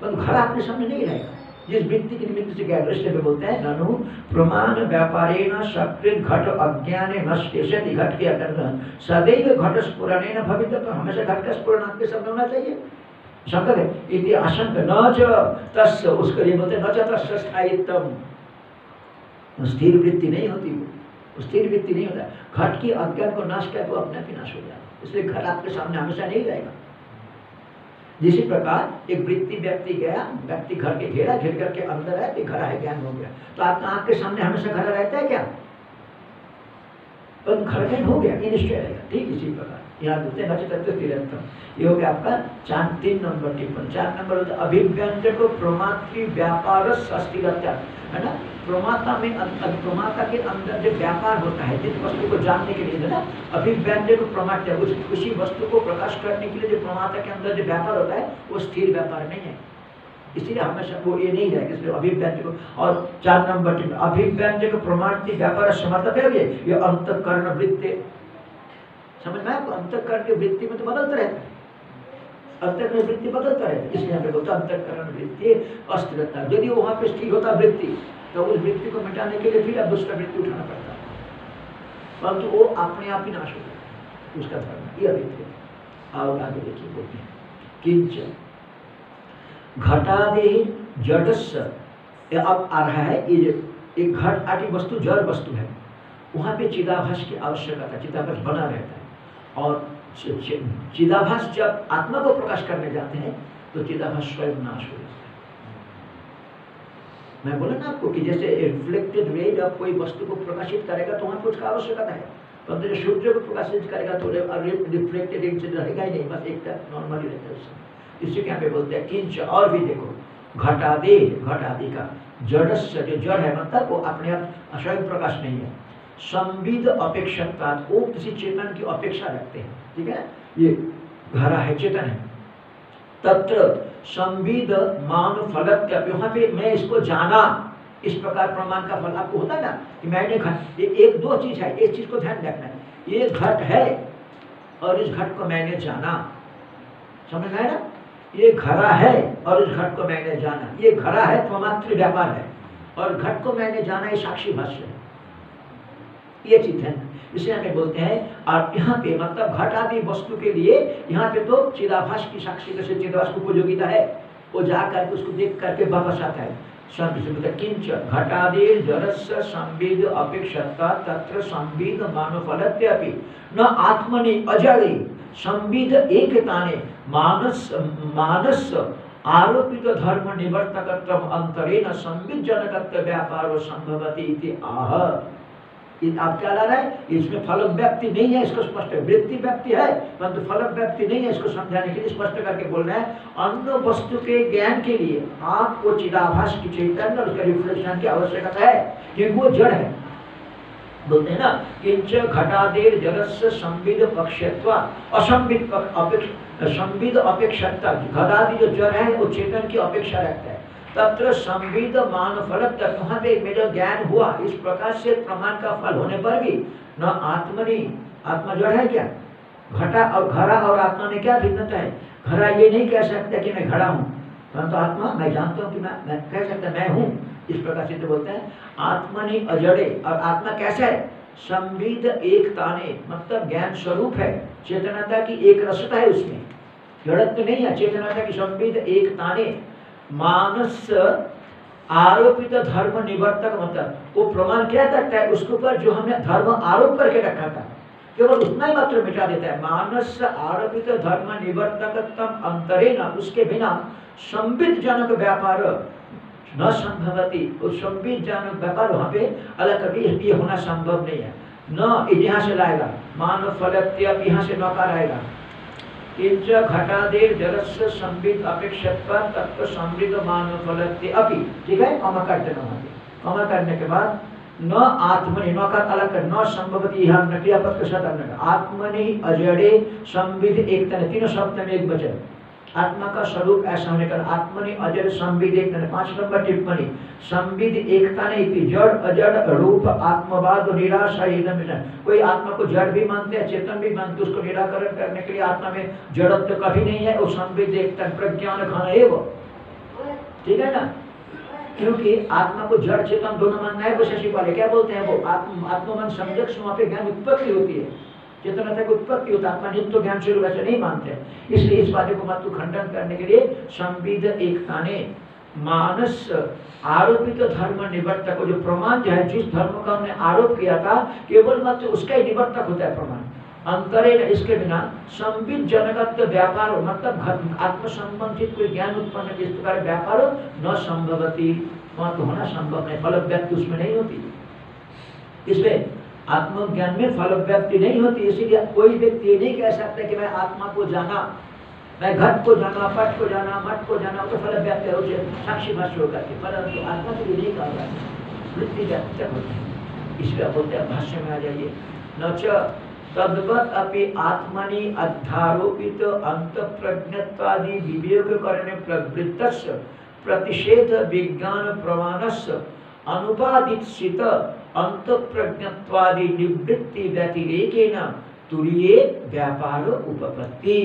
A: पर खड़ा अपने सामने नहीं रहेगा। जिस व्यक्ति के निमित्त से दृष्टि में बोलते हैं, ननु प्रमाण व्यापारे न सकृत घट अज्ञान नश्यति घट के अटन सदैव घट स्पुरणे भवित तो हमेशा घट का स्पुरण आपके सामने होना चाहिए। शंकर है, इति आशंक न च तस्य, उसके लिए बोलते न च तस्य स्थायित्व स्थिर वृत्ति नहीं होती वो, स्थिर वृत्ति नहीं होता। घट की अज्ञान को नाश कर तो अपने ही नाश हो जाए इसलिए घट आपके सामने हमेशा नहीं रहेगा। जिसी प्रकार एक वृत्ति व्यक्ति गया, व्यक्ति घर के घेरा घेर करके अंदर है कि घर है ज्ञान हो गया। तो आपका आँख के सामने हमेशा घर रहता है क्या? तो घर ज्ञान हो गया निश्चय रहेगा। ठीक इसी प्रकार। यहाँ बोलते हैं नच तिरंतम ये आपका चार, तीन नंबर टिप्पण चार नंबर होता है अभिव्यंजक प्रमात्री व्यापार है ना? प्रमाता में अं- अं- प्रमाता के अंदर जो व्यापार होता है, जिस वस्तु को जानने के लिए, है ना? अभिव्यंजक प्रमाट्य उस उसी वस्तु को प्रकाश करने के लिए जो प्रमाता के अंदर जो व्यापार होता है, वो स्थिर व्यापार नहीं है। इसलिए हमेशा वो ये नहीं रहेगा इसलिए अभिव्यंजक और चार नंबर टिप्पणी अभिव्यंजक प्रमाण व्यापार समर्थक है ये अंतकरण वृत्ति समझ में आपको अंतकरण की वृत्ति में तो बदलता रहता है। अंतकरण वृत्ति बदलता रहता है। इसलिए बोलता अंतकरण वृत्ति अस्थिरता। यदि वहाँ पे स्थिर होता वृत्ति तो उस वृत्ति को मिटाने के लिए फिर अब दूसरा वृत्ति उठाना पड़ता है। परंतु वो अपने आप ही नाश हो है, उसका धर्म। ये वृत्ति आगे देखिए बोलते हैं। किंच। अब आ रहा है, ये एक घट आदि वस्तु, जड़ वस्तु है, वहाँ पे चिदाभास की आवश्यकता चिदाभास बना रहता है। और चिदाभास जब आत्मा को प्रकाश करने जाते हैं तो चिदाभास स्वयं नाश हो जाता है। मैं बोला ना आपको कि जैसे रिफ्लेक्टेड रे जब कोई वस्तु को प्रकाशित करेगा तो वहाँ पे उसका आवश्यकता है। परंतु जो सूर्य को प्रकाशित करेगा तो रिफ्लेक्टेड एक से रहेगा ही नहीं, बस एक नॉर्मली रहता है उसमें इसी के पे बोलते हैं किंच, और भी देखो, घटादे, घटादि का जड़स्य, जो जड़ है मतलब वो अपने आप स्वयं प्रकाश नहीं है। संविद अपेक्षकता वो किसी चेतन की अपेक्षा रखते हैं, ठीक है? ये घरा है, चेतन है। तत्र संविद मान फलत्य यहाँ पे मैं इसको जाना, इस प्रकार प्रमाण का फल आपको होता है ना, कि मैंने घट ये एक दो चीज़ है, इस चीज़ को ध्यान रखना है। ये घट है, और इस घट को मैंने जाना। समझ में ना? ये घड़ा है, और इस घट को मैंने जाना। ये घरा है प्रमात्र व्यापार है। और घट को मैंने जाना, ये साक्षी भाष्य है। ये चीज़ है। इसे हमें बोलते हैं, और यहाँ पे मतलब घट आदि वस्तु के लिए, यहाँ पे तो चिदाभास की साक्षी जैसे चिदाभास की उपयोगिता है। वो जा करके उसको देख करके वापस आता है। किंच तत्र मानफलत्यपि न आत्मनि अजड़े एकताने मानस मानस आरोपित धर्म निवर्तकत्व अंतरेण संविद जनकत्व व्यापार संभवती आह! ये आप क्या ला रहा है? इसमें फल व्यक्ति नहीं है, इसको स्पष्ट वृत्ति व्यक्ति है, परंतु फल व्यक्ति नहीं है, इसको समझाने के लिए स्पष्ट करके बोल रहे हैं, अन्य वस्तु के ज्ञान के लिए आपको चिदाभास की चैतन्य और उसका रिफ्लेक्शन की आवश्यकता है क्योंकि वो जड़ है। बोलते हैं ना, किंच घटादेर जलस्य संविद पक्षत्व असंविद अपेक्ष संविद अपेक्षता घटादि जो जड़ है, वो चेतन की अपेक्षा रखता है। तत्र संविद मान फल तक वहाँ पे मेरा ज्ञान हुआ। इस प्रकार से प्रमाण का फल होने पर भी न आत्मनि आत्मा जड़ है क्या? घटा और घड़ा और आत्मा में क्या भिन्नता है? घड़ा ये नहीं कह सकता कि मैं घड़ा हूँ। परंतु आत्मा, मैं जानता हूँ कि मैं मैं कह सकता मैं हूँ। इस प्रकार से तो बोलते हैं, आत्मनि अजड़े। और आत्मा कैसा है? संविद एक ताने मतलब ज्ञान स्वरूप है। चेतनता की एक रसता है उसमें। जड़त्व तो नहीं है, चेतनता की संविध एक ताने मानस आरोपित धर्म निवर्तक मतलब वो प्रमाण क्या करता है? उसके ऊपर जो हमने धर्म आरोप करके रखा था, केवल उतना ही मात्र मिटा देता है। मानस आरोपित धर्म निवर्तकत्म अंतरे न उसके बिना संबित जनक व्यापार न संभवती। उस संबित जनक व्यापार वहाँ पे अलग कभी ये होना संभव नहीं है। न यहाँ से लाएगा, मानव फलत्य यहाँ से नकार आएगा किंच घटादेर जलस्य संबित अपेक्षत्व तत्व समृद्ध मानव फलत्य अपि। ठीक है कमा काट देना वहाँ कमा करने के बाद न आत्मनि, न का अलग कर न संभवति यह न क्रियापद के साथ अन्य आत्मनि अजड़े संविध एक तन तीनों शब्द में एक वचन। आत्मा का स्वरूप ऐसा होने का आत्मनि अजड़ संविद एक पाँच नंबर टिप्पणी संविद एकता नहीं थी, जड़ अजड़ रूप आत्मवाद और निराशा। कोई आत्मा को जड़ भी मानते हैं, चेतन भी मानते उसको निराकरण करने के लिए आत्मा में जड़त्व कभी नहीं है वो संविद एकता प्रज्ञान खान एवं ठीक है ना? क्योंकि आत्मा को जड़, चेतन दोनों मानना है, वो शशि वाले क्या बोलते हैं वो? आत्म, आत्ममन संजक वहाँ पे ज्ञान उत्पत्ति होती है। चेतनता की उत्पत्ति होता आत्मा नित्य ज्ञान स्वरूप ऐसे नहीं मानते। इसलिए इस बात को मत खंडन करने के लिए संविद एकता ने मानस आरोपित धर्म निवर्तक जो प्रमाण जो है जिस धर्म का हमने आरोप किया था केवल मात्र उसका ही निवर्तक होता है प्रमाण। अंतरे इसके बिना संबित जनगत व्यापार मतलब आत्म संबंधित कोई ज्ञान उत्पन्न जिस प्रकार व्यापार हो, न संभवती। वहाँ तो होना संभव नहीं फल व्यक्ति उसमें नहीं होती। इसमें आत्मज्ञान में फल व्यक्ति नहीं होती, इसीलिए कोई व्यक्ति ये नहीं कह सकता कि मैं आत्मा को जाना, मैं घट को जाना, पट को जाना मठ को जाना तो फल व्याप्त हो जाए साक्षी भाष्य होकर के परंतु आत्मा को नहीं कहा जाता। वृत्ति व्याप्त होती है। इसलिए बोलते हैं, भाष्य में आ जाइए। न तद्वत अपि आत्मनि अध्यारोपित अंत प्रज्ञत्वादि विवेक करने प्रवृत्तस्य प्रतिषेध विज्ञान प्रमाणस्य अनुपादित अंत प्रज्ञत्वादि निवृत्ति व्यतिरेकेन तुरीय व्यापार उपपत्ति।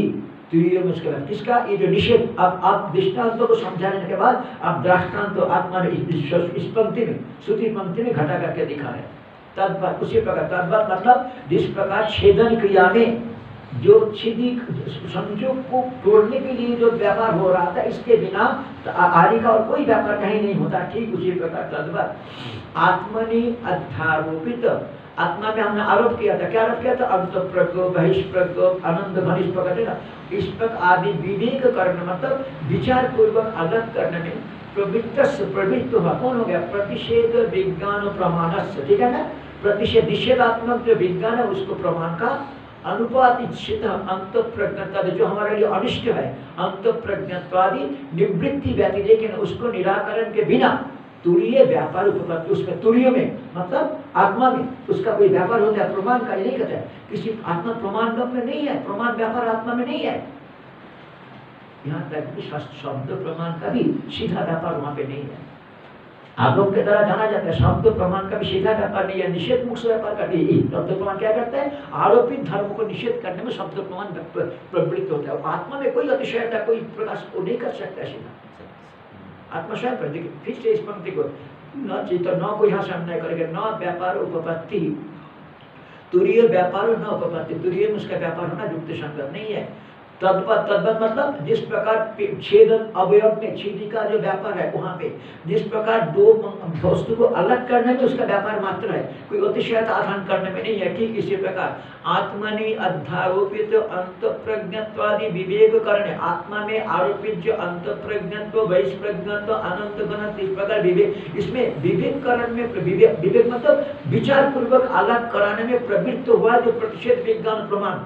A: तुरीय में उसके किसका? ये जो निषेध। अब आप दृष्टांतों को समझाने के बाद आप दृष्टांत आत्मा में इस, इस पंक्ति में श्रुति पंक्ति में घटा करके दिखा रहे तद्वत उसी प्रकार तद्वत मतलब जिस प्रकार छेदन क्रिया में जो छिदी संयोग को तोड़ने के लिए जो व्यापार हो रहा था, इसके बिना आदि का और कोई व्यापार कहीं नहीं होता। ठीक उसी प्रकार तद्वत। आत्मनि अध्यारोपित। आत्मा में हमने आरोप किया था। क्या आरोप किया था? अंत प्रज्ञो बहिष्प्रज्ञो आनंद घन इस प्रकार ना। इस प्रकार आदि विवेक करने मतलब विचार पूर्वक अलग करने में प्रवृत्त प्रवृत्त हुआ। कौन हो गया? प्रतिषेध विज्ञान प्रमाण ठीक है ना? प्रतिषेध, निषेधात्मक जो विज्ञान है, उसको प्रमाण का अनुपातित अंत प्रज्ञता जो हमारे लिए अनिष्ट है अंत प्रज्ञत्वादि निवृत्ति व्यक्ति, लेकिन उसको निराकरण के बिना तुरीय व्यापार उपलब्ध उसमें तुरीय में मतलब आत्मा में, उसका कोई व्यापार होता है, प्रमाण का नहीं कहता है। किसी आत्मा प्रमाण में नहीं है, प्रमाण व्यापार आत्मा में नहीं है। यहाँ तक शब्द प्रमाण का भी सीधा व्यापार वहाँ पे नहीं है। आगम के द्वारा जाना जाता है। शब्द प्रमाण का भी सीधा व्यापार नहीं है निषेध मुक्त व्यापार का भी शब्द प्रमाण क्या करता है? आरोपित धर्म को निषेध करने में शब्द प्रमाण प्रवृत्त होता है। आत्मा में कोई अतिशयता, कोई प्रकाश को नहीं कर सकता सीधा आत्मा स्वयं पर देखिए फिर से इस पंक्ति को, न चित न को यहाँ से अन्याय करेगा। न व्यापार, उपपत्ति। तुरीय व्यापार न उपपत्ति। तुरीय में उसका व्यापार होना युक्त संगत नहीं है। तद्वत तद्वत मतलब जिस प्रकार छेदन, अवयव में छेदी का जो व्यापार है वहाँ पे, जिस प्रकार दो वस्तु को अलग करने में उसका व्यापार मात्र है, कोई अतिशयता आधान करने में नहीं है, ठीक इसी प्रकार। आत्मनि अध्यारोपित अंत प्रज्ञत्वादि विवेक करने आत्मा में आरोपित जो अंत प्रज्ञत्व वैश प्रज्ञत्व आनंद गणत इस प्रकार विवेक, इसमें विवेक करण में, विवेक मतलब विचार पूर्वक अलग कराने में प्रवृत्त हुआ जो प्रतिषेध विज्ञान प्रमाण।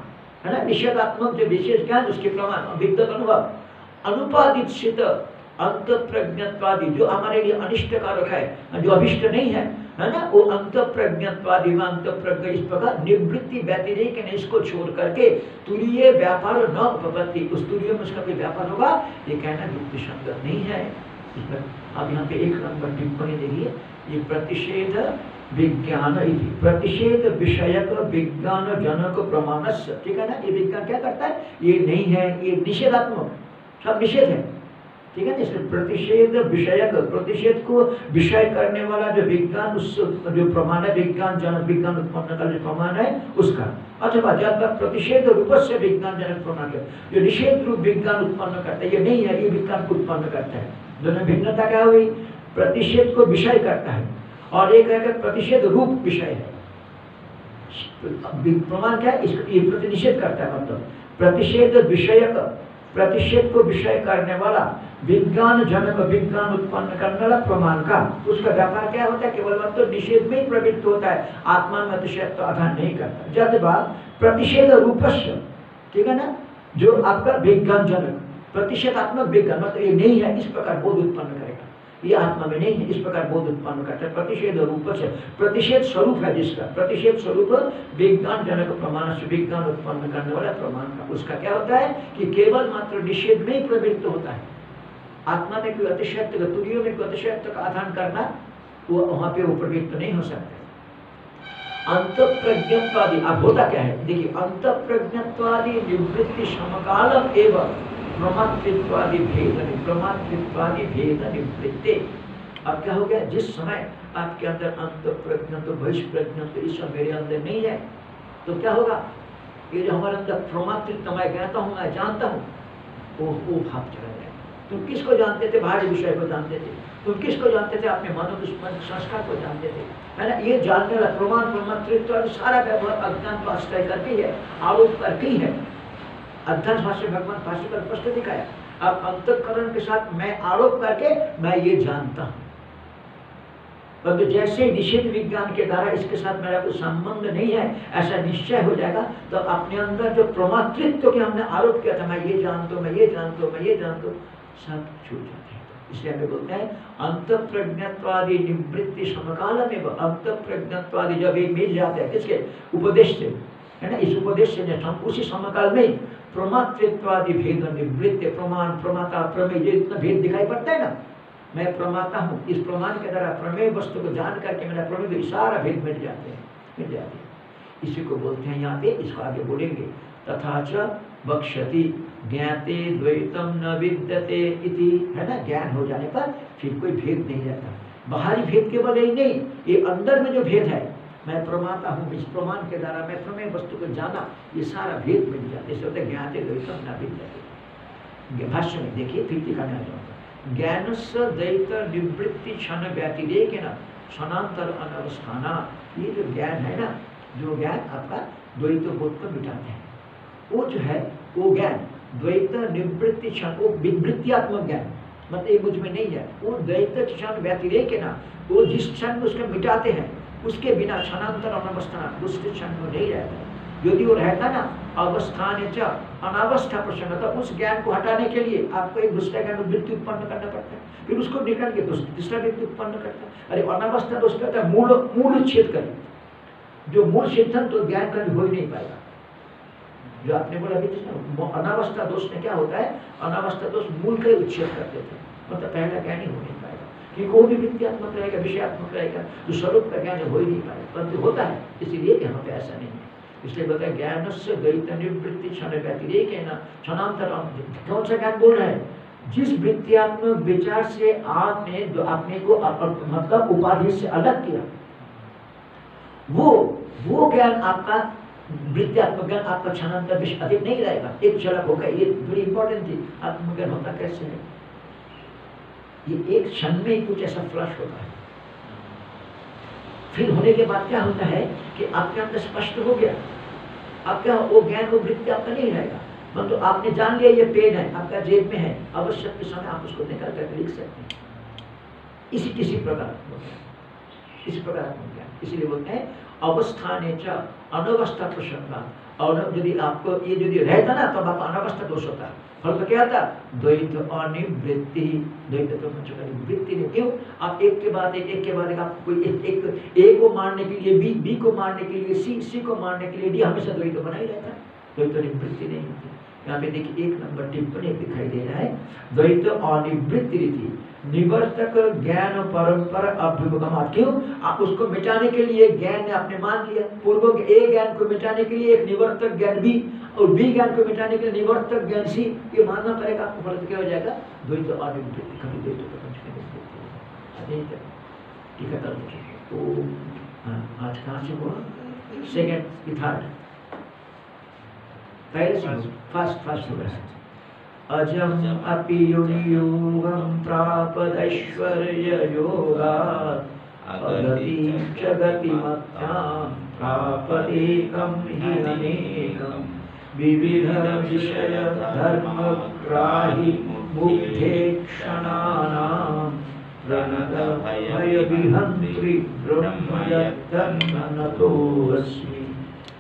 A: है ना? निषेधात्मक जो विशेष ज्ञान उसके प्रमाण विद्युत अनुभव। अनुपादित सिद्ध अंत प्रज्ञत्वादि जो हमारे लिए अनिष्ट कारक है, जो अभिष्ट नहीं है है ना? वो अंत प्रज्ञत्वादि अंत प्रज्ञ इस प्रकार निवृत्ति व्यतिरिक ने इसको छोड़ करके तुरीय व्यापार न उपपत्ति। उस तुरीय में उसका कोई व्यापार होगा? ये कहना युक्ति संगत नहीं है। अब यहाँ पे एक नंबर टिप्पणी देखिए। ये प्रतिषेध विज्ञान। प्रतिषेध विषयक विज्ञान जनक प्रमाण ठीक है ना? ये विज्ञान क्या करता है? ये नहीं है, ये निषेधात्मक। सब निषेध है। ठीक है ना? इसमें प्रतिषेध विषयक, प्रतिषेध को विषय करने वाला जो विज्ञान, उस जो प्रमाण है, विज्ञान जनक विज्ञान उत्पन्न का जो प्रमाण है, उसका। अथवा जब प्रतिषेध रूप से विज्ञान जनक प्रमाण जो निषेध रूप विज्ञान उत्पन्न करता है, ये नहीं है, ये विज्ञान को उत्पन्न करता है। दोनों भिन्नता क्या हुई? प्रतिषेध को विषय करता है। और एक है प्रतिषेध रूप विषय है। प्रमाण क्या है? इसको ये प्रतिनिषेध करता है मतलब प्रतिषेध विषयक, प्रतिषेध को विषय करने वाला विज्ञान जनक विज्ञान उत्पन्न करने वाला प्रमाण का, उसका व्यापार क्या होता है? केवल मतलब निषेध में ही प्रवृत्त होता है। आत्मा में अतिशय तो आधान नहीं करता। जब बात, प्रतिषेध रूपस्य, ठीक है ना? जो आपका विज्ञान जनक प्रतिषेधात्मक विज्ञान मतलब ये नहीं है, इस प्रकार बोध उत्पन्न ये आत्मा में नहीं है। इस प्रकार बोध उत्पन्न करता है। प्रतिषेध रूप से, प्रतिषेध स्वरूप है जिसका। प्रतिषेध स्वरूप विज्ञान जनक प्रमाण से विज्ञान उत्पन्न करने वाला प्रमाण का। उसका क्या होता है कि केवल मात्र निषेध में ही प्रवृत्त होता है। आत्मा में कोई अतिशक्त तुरियों में कोई अतिशक्त का आधान करना, वो वहाँ पे वो प्रवृत्त नहीं हो सकते। अंत प्रज्ञत्वादि अब होता क्या है? देखिए अंत प्रज्ञत्वादि निवृत्ति समकालम एवं प्रमातृत्वादि भेद प्रमातृत्वादि भेद निवृत्ति अब क्या हो गया जिस समय आपके अंदर अंत प्रज्ञ तो बहिष्प्रज्ञ तो ईश्वर मेरे अंदर नहीं है। तो क्या होगा? ये जो हमारे अंदर प्रमातृत्व मैं कहता हूँ, मैं जानता हूँ, वो वो भाव चला जाए तुम किसको जानते थे? बाहरी विषय को जानते थे। तुम किसको जानते थे? अपने मनो दुश्मन संस्कार को जानते थे। है ना? ये जानने वाला प्रमाण प्रमातृत्व सारा व्यवहार अज्ञान को आश्रय करके है आरोप करके है। भाष्य भगवान भाष्य कर स्पष्ट दिखाया अब अंतकरण के साथ मैं आरोप करके मैं ये जानता हूँ। परंतु जैसे निषेध विज्ञान के द्वारा इसके साथ मेरा कोई संबंध नहीं है, ऐसा निश्चय हो जाएगा तो अपने अंदर जो प्रमातृत्व के हमने आरोप किया था, मैं ये जानता हूँ, मैं ये जानता हूँ, मैं ये जानता हूँ, सब छूट जाते हैं। इसलिए हमें बोलते हैं अंत प्रज्ञत्वादि निवृत्ति समकाल में अंत प्रज्ञत्वादि जब ये मिल जाते हैं, किसके? उपदेश से। है ना? इस उपदेश से उसी समकाल में प्रमातृत्वादि भेद निवृत्ति प्रमाण, प्रमाता, प्रमेय, ये इतना भेद दिखाई पड़ता है ना? मैं प्रमाता हूँ। इस प्रमाण के द्वारा प्रमेय वस्तु को जान करके मेरा प्रमेय तो सारा भेद मिट जाते हैं, मिट जाते हैं। इसी को बोलते हैं यहाँ पे, इसको आगे बोलेंगे। तथा च बक्षति ज्ञाते द्वैतम न विद्यते इति। है ना? ज्ञान हो जाने पर फिर कोई भेद नहीं रहता। बाहरी भेद केवल यही नहीं, ये अंदर में जो भेद है मैं प्रमाता हूँ, इस प्रमाण के द्वारा मैं प्रमेय वस्तु को जाना, ये सारा भेद मिट जाता है। होता ज्ञाते द्वैतम न विद्यते भाष्य में देखिए, फिर दिखाने आ जाऊँगा ज्ञान से द्वैत निवृत्ति क्षण व्यतिरेक न क्षणांतर अनवस्थाना। ये जो ज्ञान है ना, जो ज्ञान आपका द्वैत बोध को मिटाते हैं। वो जो है, वो ज्ञान, द्वैत निवृत्ति क्षण, वो विवृत्तियात्मक ज्ञान। मतलब ये मुझमें नहीं है। वो द्वैत क्षण व्यतिरेक है ना वो जिस क्षण में उसको मिटाते हैं उसके बिना क्षणांतर अनवस्थान दूसरे क्षण में नहीं रहता। यदि वो रहता ना, अवस्थान अनावस्था प्रसन्न तो उस ज्ञान को हटाने के लिए आपको एक दूसरा ज्ञान वृत्ति उत्पन्न करना पड़ता है। फिर उसको निकल के दूसरा वृत्ति उत्पन्न करता है। अरे, अनावस्था दोष होता है मूल मूल उच्छेद करें जो मूल सिद्धांत तो ज्ञान कभी हो ही नहीं पाएगा। जो आपने बोला अभी अनावस्था दोष में क्या होता है, अनावस्था दोष मूल का ही उच्छेद कर देते हैं। मतलब पहला ज्ञान ही हो पाएगा वो भी विद्यात्मक रहेगा, विषयात्मक रहेगा जो स्वरूप का ज्ञान हो ही नहीं पाएगा। परंतु होता है, इसीलिए यहाँ पे ऐसा नहीं है। इसलिए बताया ज्ञान से द्वैत निवृत्ति क्षण व्यतिरेक है ना क्षणांतर कौन सा ज्ञान बोल रहे हैं? जिस वृत्तियात्मक विचार से आपने अपने को मतलब उपाधि से अलग किया, वो वो ज्ञान आपका वृत्तियात्मक ज्ञान आपका क्षणांतर विषय अधिक नहीं रहेगा। एक झलक होगा, ये बड़ी इंपॉर्टेंट थी आत्मज्ञान होता कैसे है? ये एक क्षण में कुछ ऐसा फ्लश होता है। फिर होने के बाद क्या होता है कि आपके अंदर स्पष्ट हो गया। आपका वो ज्ञान वो वृत्ति आपका नहीं रहेगा। मतलब तो आपने जान लिया ये पेन है, आपका जेब में है आवश्यक के समय आप उसको निकाल कर लिख सकते हैं। इसी किसी प्रकार इसी प्रकार इसीलिए बोलते हैं अवस्थान अनवस्था प्रसंगा और यदि आपको ये यदि रहता ना, तब आप अनवस्था दोष होता फल तो क्या था? द्वैत अनिवृत्ति। द्वैत तो वृत्ति नहीं। क्यों? आप एक के बाद एक एक के बाद एक, आप कोई एक एक ए को मारने के लिए बी बी को मारने के लिए सी सी को मारने के लिए डी हमेशा द्वैत बना ही रहता। है द्वैत निवृत्ति नहीं होती। यहाँ पे देखिए, एक नंबर टिप्पणी दिखाई दे रहा है। द्वैत अनिवृत्ति रीति, निवर्तक ज्ञान परंपरा अभ्युपगम क्यों? आप उसको मिटाने के लिए ज्ञान ने आपने मान लिया। पूर्व ए ज्ञान को मिटाने के लिए एक निवर्तक ज्ञान भी और बी ज्ञान को मिटाने के लिए निवर्तक ज्ञान सी। ये मानना पड़ेगा आपको फल क्या हो जाएगा? द्वैत अनिवृत्ति कभी द्वैत प्रपंच ठीक है तो आज कहाँ से हुआ? सेकेंड थर्ड पहले से फ़र्स्ट फ़र्स्ट होगा अजम अपि योगं प्रापदैश्वर्ययोगात् अगतिं च गतिमत्तां प्रापदेकं हि अनेकं विविधविषयधर्मग्राहि मुग्धे क्षणानां प्रणतभयविहन्त्रि ब्रह्म यत्तन्नतोऽस्मि